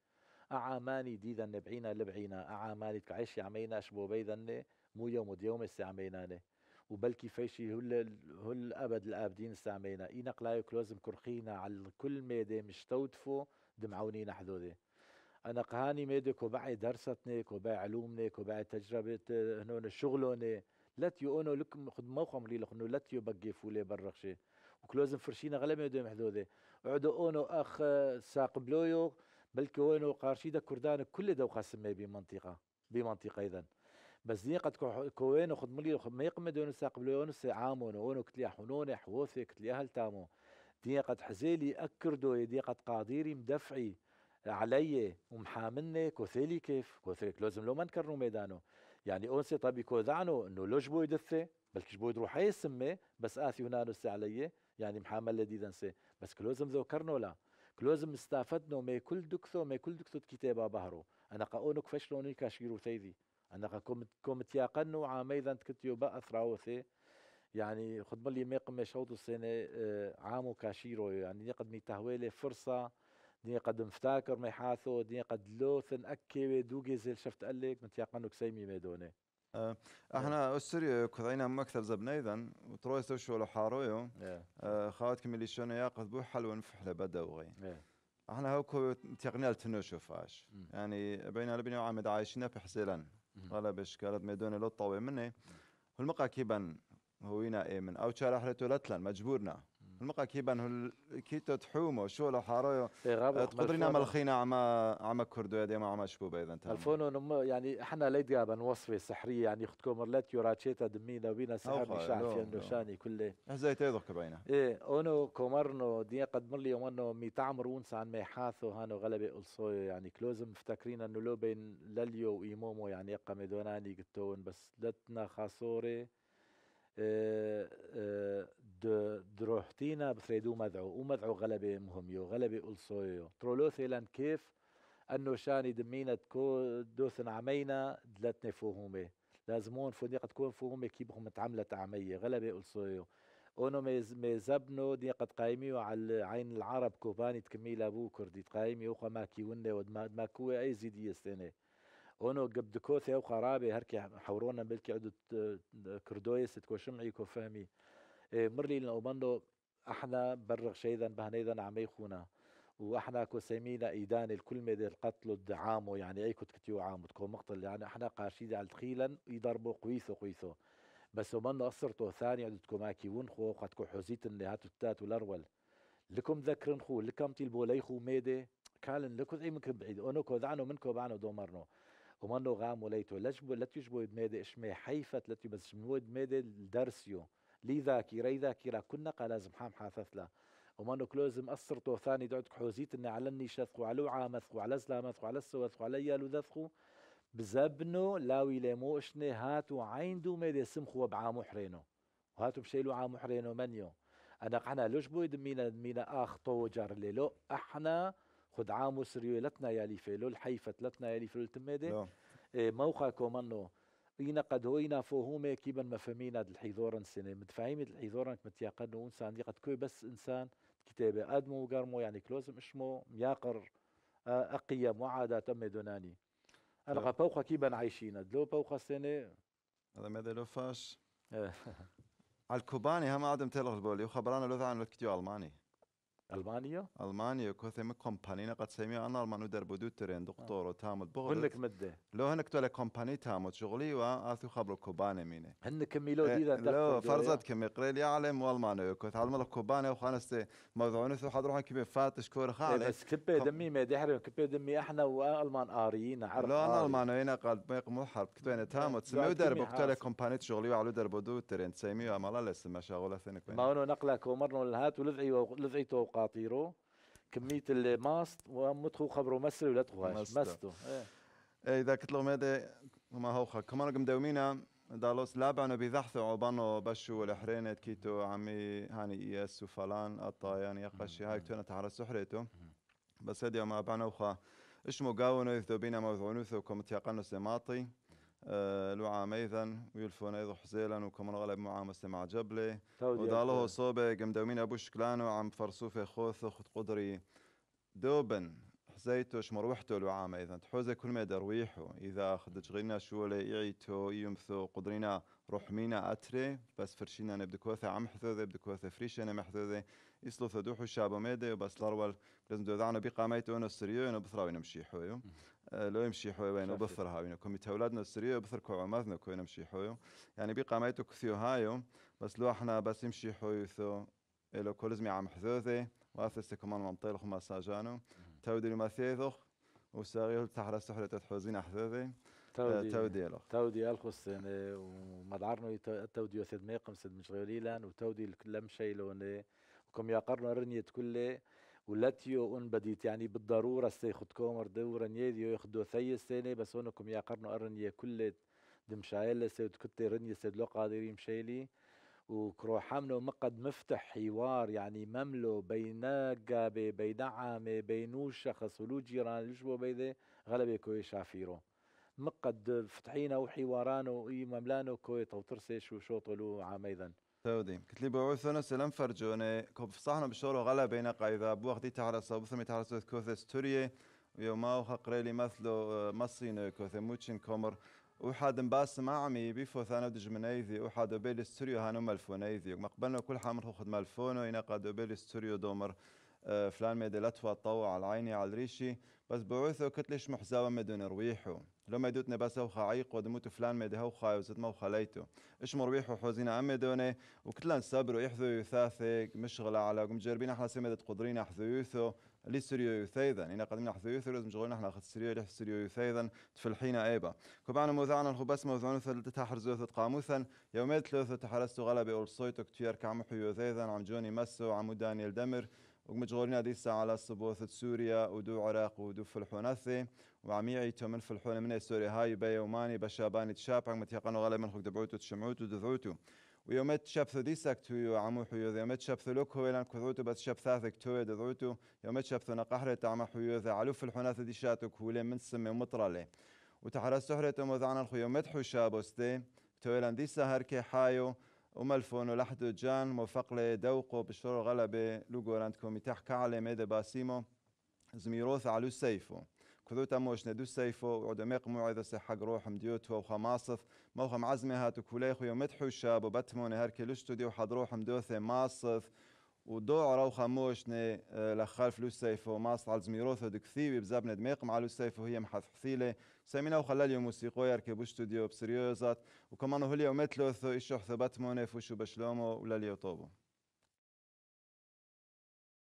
اعاماني ديدا نبعينا لبعينا. اعاماني تكعيش عمينا اشبو بيدن مو يوم وديوم استعمينا وبلكي فيشي هل هل ابد الآبدين استعمينا إي نقلايو كلوزم كرخينا على كل ميدي مش تودفو دمعونينا حدودي أنا قهاني ميدي كوباعي درستني كوباعي علومني كوباعي تجربة هنون شغلوني لا تيو لكم خد موقع ملي لخنو لا تيو بقي فولي برغشي وكلوزن فرشينا غلا ميدو محدودة عدو اونو أخ ساق بلويو بلكي وينو قارشيدا كردان كل دو قاسم بمنطقة بمنطقة اذا بس دي قد كوينو خد ملي ما يقم دون ساق بلويو عامون اونو كتليا حنوني حوثي كتليا هلتامو دي قد حزيلي اكردو دي قد قاديري مدفعي. علي ومحاملني كوثيلي كيف؟ كوثيلك لازم لو ما نكرنوا ميدانه. يعني اونسي طبي كوذعنو إنه لو جبو يدثي بلكي جبو يدروح يسمي بس اثي هنا نسي علي. يعني محامل لدي نسي بس كلوزم ذو كرنو لا. كلوزم استافدنو ما كل دكثو ما كل دكثو كتابة بهرو. أنا قاونك فشلوني كاشيرو ثيذي أنا كوم تياقنو عاميذا تكتيو بقى ثراوثي يعني خد بالي ميقم شوط السنة آه، عامو كاشيرو. يعني يقدمي تهويلي فرصة دي قد مفتاكر ما يحاثو دي قد لوثن أكي دوجي زي شفت قالك من تيقنو كسيمي ميدوني أه أحنا استريو كذينا مكتب زبنيذن وتروي سوشو لو حارويو أه خواتكم اللي شونو ياقظ بو حلو نفحله بدوغي أحنا هوكو تقنيال تنوشو فاش. يعني بين لبني وعامد عايشين في حسيلان غلبش قالت ميدوني لو طوي مني. والمقا كيبان هوينا إيه من أو شارح لتو لتلن مجبورنا. المقا كيبان هل كيتو تحومو شو لو حارو إيه غابة تقدرينا ملخينا عما عما كردو يدي ما عما شبوبة إذا نم يعني إحنا ليد جابن وصفة سحرية يعني خدكم مرلت يوراتشيتا دمينا وبينا سحر لو- في. النشاني كله. زي تيضو كبينا إيه أونو كومرنو دي قد مرلي وانو مي تعمرون سان ما يحاثو هانو غلبة الصويو يعني كلوزم مفتكرين انه لو بين لليو وإيمومو يعني يقا ميدوناني قتون بس لتنا خاصوري. آه، د- دروحتينا بثريدو مدعو. ومدعو غلبة مهميو غلبة الصويو ترولوثيلان كيف انه شاني دمينا كو دوثن عمينا دلتني فوهومي لازمون فودي قد تكون فوهومي كيبهم متعملة عمية غلبة الصويو اونو ميز ميزبنو دي قد قايميو على عين العرب كوباني تكميل ابو كردي تقايمي وخا ما كيونه ود ما كوي اي زيدي السنة اونو قبد كوثي أو خرابي هركي حورونا بلكي عدو كردويس تكو شمعي كو فهمي مرلي لنا ومنو أحنا برغ شيدا بهنيدا عمي خونا وأحنا كو سمينا إيدان الكل مدى القتل الدعامو يعني أي كنت كتيو عامو تكو مقتل يعني أحنا قارشيد على تخيلا يضربوا قويثو قويثو بس ومن أصرتو ثاني عدتكو ماكي ونخو قد كو حوزيت اللي هاتو التات والأرول. لكم ذكرن خو؟ لكم تيل بوليخو ميدي كالن لكو زي منكم بعيد. أونو كو دعنو منكو بعنو دومرنو ومنو غام وليتو لجبو لا تجبو ميدي إشمي حيفت لتي بس شمود ميدي الدرسيو. لي ذاكرة. ذاكرة كنا قال لازم حام حاثث له ومنو كلوزم أصرتو ثاني دعتك حوزيت إني على النيشث وعلى عامث وعلى زلامث وعلى السوث وعلى يالو ذثخو بزبنو لاوي ليمو إشني هاتو عين دو ميدي سمخو بعامو حرينو وهاتو بشيلو عامو حرينو منيو. أنا قحنا لوش بويد مينا مينا آخ طوجر ليلو. أحنا خد عامو سريو لتنا يالي فيلو الحيفة لتنا يالي فيلو تميدي. لو. إيه موقع كومانو إينا قد هوينا فوهومي كيبا مفهمينا الحيثورن سنة متفاهمي الحيثورن متيقنو إنسان. دي قد كوي بس إنسان كتابة. آدمو وقرمو يعني كلوزم اشمو مياقر آه، اقيم وعادات امي دوناني. أنا بوخا كيبا عايشين. دلو بوخا سنة. هذا مدى لو فاش؟ على الكوباني هم عدم تلغ البولي وخبرانا لو عن كتيو ألماني. المانيا المانيا كوثي من كومبانينا قد سميو أنا المانو دربو دو ترين دكتور وتامد. بغض هنك مدة. لو هنك تولي كومباني تامد شغلي واثو خبرو كوباني ميني. هن كميلو إيه، ديدا لو فرزت كم يقريل يعلم والمانو كوث علم الله كوباني وخانستي موضوعون ثو حضروها كيف فاتش كور إيه خالي بس كبي دمي ما دحر كبي دمي أحنا وألمان آريين عرب لو أنا. المانو هنا قال بيق مو حرب. كتوين تامد. لو سميو كمي دربو كتولي حاس. كومباني شغلي وعلو دربو دو ترين سميو أمالا لسه ما شغولة ثنك ما هو نقلك ومرنو الهات ولذعي لذعيتو وقاطيرو كمية الماست ومدخو خبرو مسري ولا تخوهاش مستو. إيه. اي إذا كتلو ميدي وما هوخا كمان قم دومينا دالوس لابعنو بيذحثوا عبانو بشو والحرينة كيتو عمي هاني ايس وفلان الطايان يقشي هاي تونا تعالى سحريتو. بس هدي ما بعنو خا. إيش مقاونو يثو بينا موضوعنو ثو كم تيقنو سماطي أه لو عاميذا ويلفون ايضو حزيلا وكمان غلب معامس مع جبلي أكل. صوبة قم دومينا بوش كلانو عم فرصوفة خوثو خد قدري. دوبن حزيتوش مروحتو لو عام اذا تحوزي كل ما درويحو إذا خدج غينا شو يعيتو يمثو قدرينا روح مينا أتري. بس فرشينا نبدا كوثة عم حثوذي بدا كوثة فريشة محثوذي يسلو ثدوحو شابو ميدي وبس لارول لازم دوذعنا بقى ميتو انو السريو انو بثراوي نمشي حويو آه، لو يمشي حويو بينو شافي. بثر هاوينو كومي تولادنا السريو بثر كو عماثنا كو نمشي حويو يعني بقى ميتو كثيو هايو بس لو إحنا بس يمشي حويو ثو إلو كولزمي عم حثوذي واثس كمان منطيل خما ساجانو تودي ما ثيثخ وساغيل تحرى سحرة تحوزين أحذوذي تودي تودي له تودي الخص ومدعرنو تودي وثد ميقم سد مشغوليلان وتودي الكل شيلون وكم يقرنو رنية كله ولاتيو ان بديت يعني بالضرورة سيخد كومر دورا يديو يخدو ثي السنة بس هونكم يقرنو الرنية كلة دمشايل سيد كنت رنية سيد لو قادرين مشيلي وكروحامنو مقد مفتح حوار يعني مملو بين قابي بين عامي بينو شخص ولو جيران يشبو بيدي غلبي كوي شافيرو. مقد فتحينا وحوارانو مملانو كوي توترسيش وشوطو له عاميذا تودي قلت لي بعوثنا سلام فرجوني. كوب صحنا بشورو غلا بين قايذا بوقتي تعالى صوب ثمي تعالى صوت كوث ستورية ويوما وخقريلي مثلو مصينو كوث موتشن كومر. وحد مباس معمي. بيفو ثانا دج منيذي وحد بيل ستوريو هانو ملفونيذي. مقبلنا كل حامر خد ملفونو. ينا قد بيل ستوريو دومر. آه، فلان ميدي لتفا طوع على عيني على الريشي بس بعوثو كتلش محزاوة مدون رويحو لما يدوتنا بس هو عيق ودموت فلان ميدي هو خاي وزد مو خليتو إيش مربيحو حوزينا أم دوني وكتلان صبروا يحذو يثاثق مشغلة على مجربين إحنا سمدت قدرين احذو يوثو. اللي سريو يثيذا إن قدمنا حذو يوثو لازم شغلنا إحنا خد سريو لح سريو يثيذا تفلحينا أيبا. كبعنا موذعنا الخو بس موذعنا ثل تحر زوثة قاموثا يوميت ثلاثة تحرستو غلبي اول صوتو كتير كعمحو يوثيذا عم جوني مسو عمو دانيال دمر. ومجغولنا ديسا على صبوثة سوريا ودو عراق ودو فلحونثي وعميعي تو من فلحون من سوريا. هاي بي وماني بشاباني تشابع متيقنوا غالبا خد دبعوتو تشمعوتو دذعوتو. ويومت شاب ديسك تو عمو حيو يومت شاب لوك هو لأن كذوتو بس شاب ثاثك تو دذعوتو. يومت شاب نقحرة تعمى حيو ذا علو في الحناث دي شاتك هو من سمي مطرلي وتحرس سحرة موذعنا الخو يومت حو شابوستي تو لأن ديسا هركي حايو. وملفون ولحدو جان موفق لي دوقو بشرو غلبة عندكم يتح كعلي ميدا باسيمو. زميروث علو سيفو. كذو تموش ندو سيفو وعدو ميق موعظة حق روح مديوت وخماصث موخ معزمة هاتو كوليخو يومتحو الشاب وبتموني هركي حد روح مدوثة ماصث ودوع رو خموش ني آه، لخال فلوس سيفو. ماص على زميروثو دكثيبي بزابنة دميق مع لوس سيفو. هي محث حثيلة. سمينا وخلال اليوم موسيقى يركبوا استوديو بسريوزات وكمان هو اليوم مثلوثو إيشو حثبت موني فوشو بشلومو ولاليو طوبو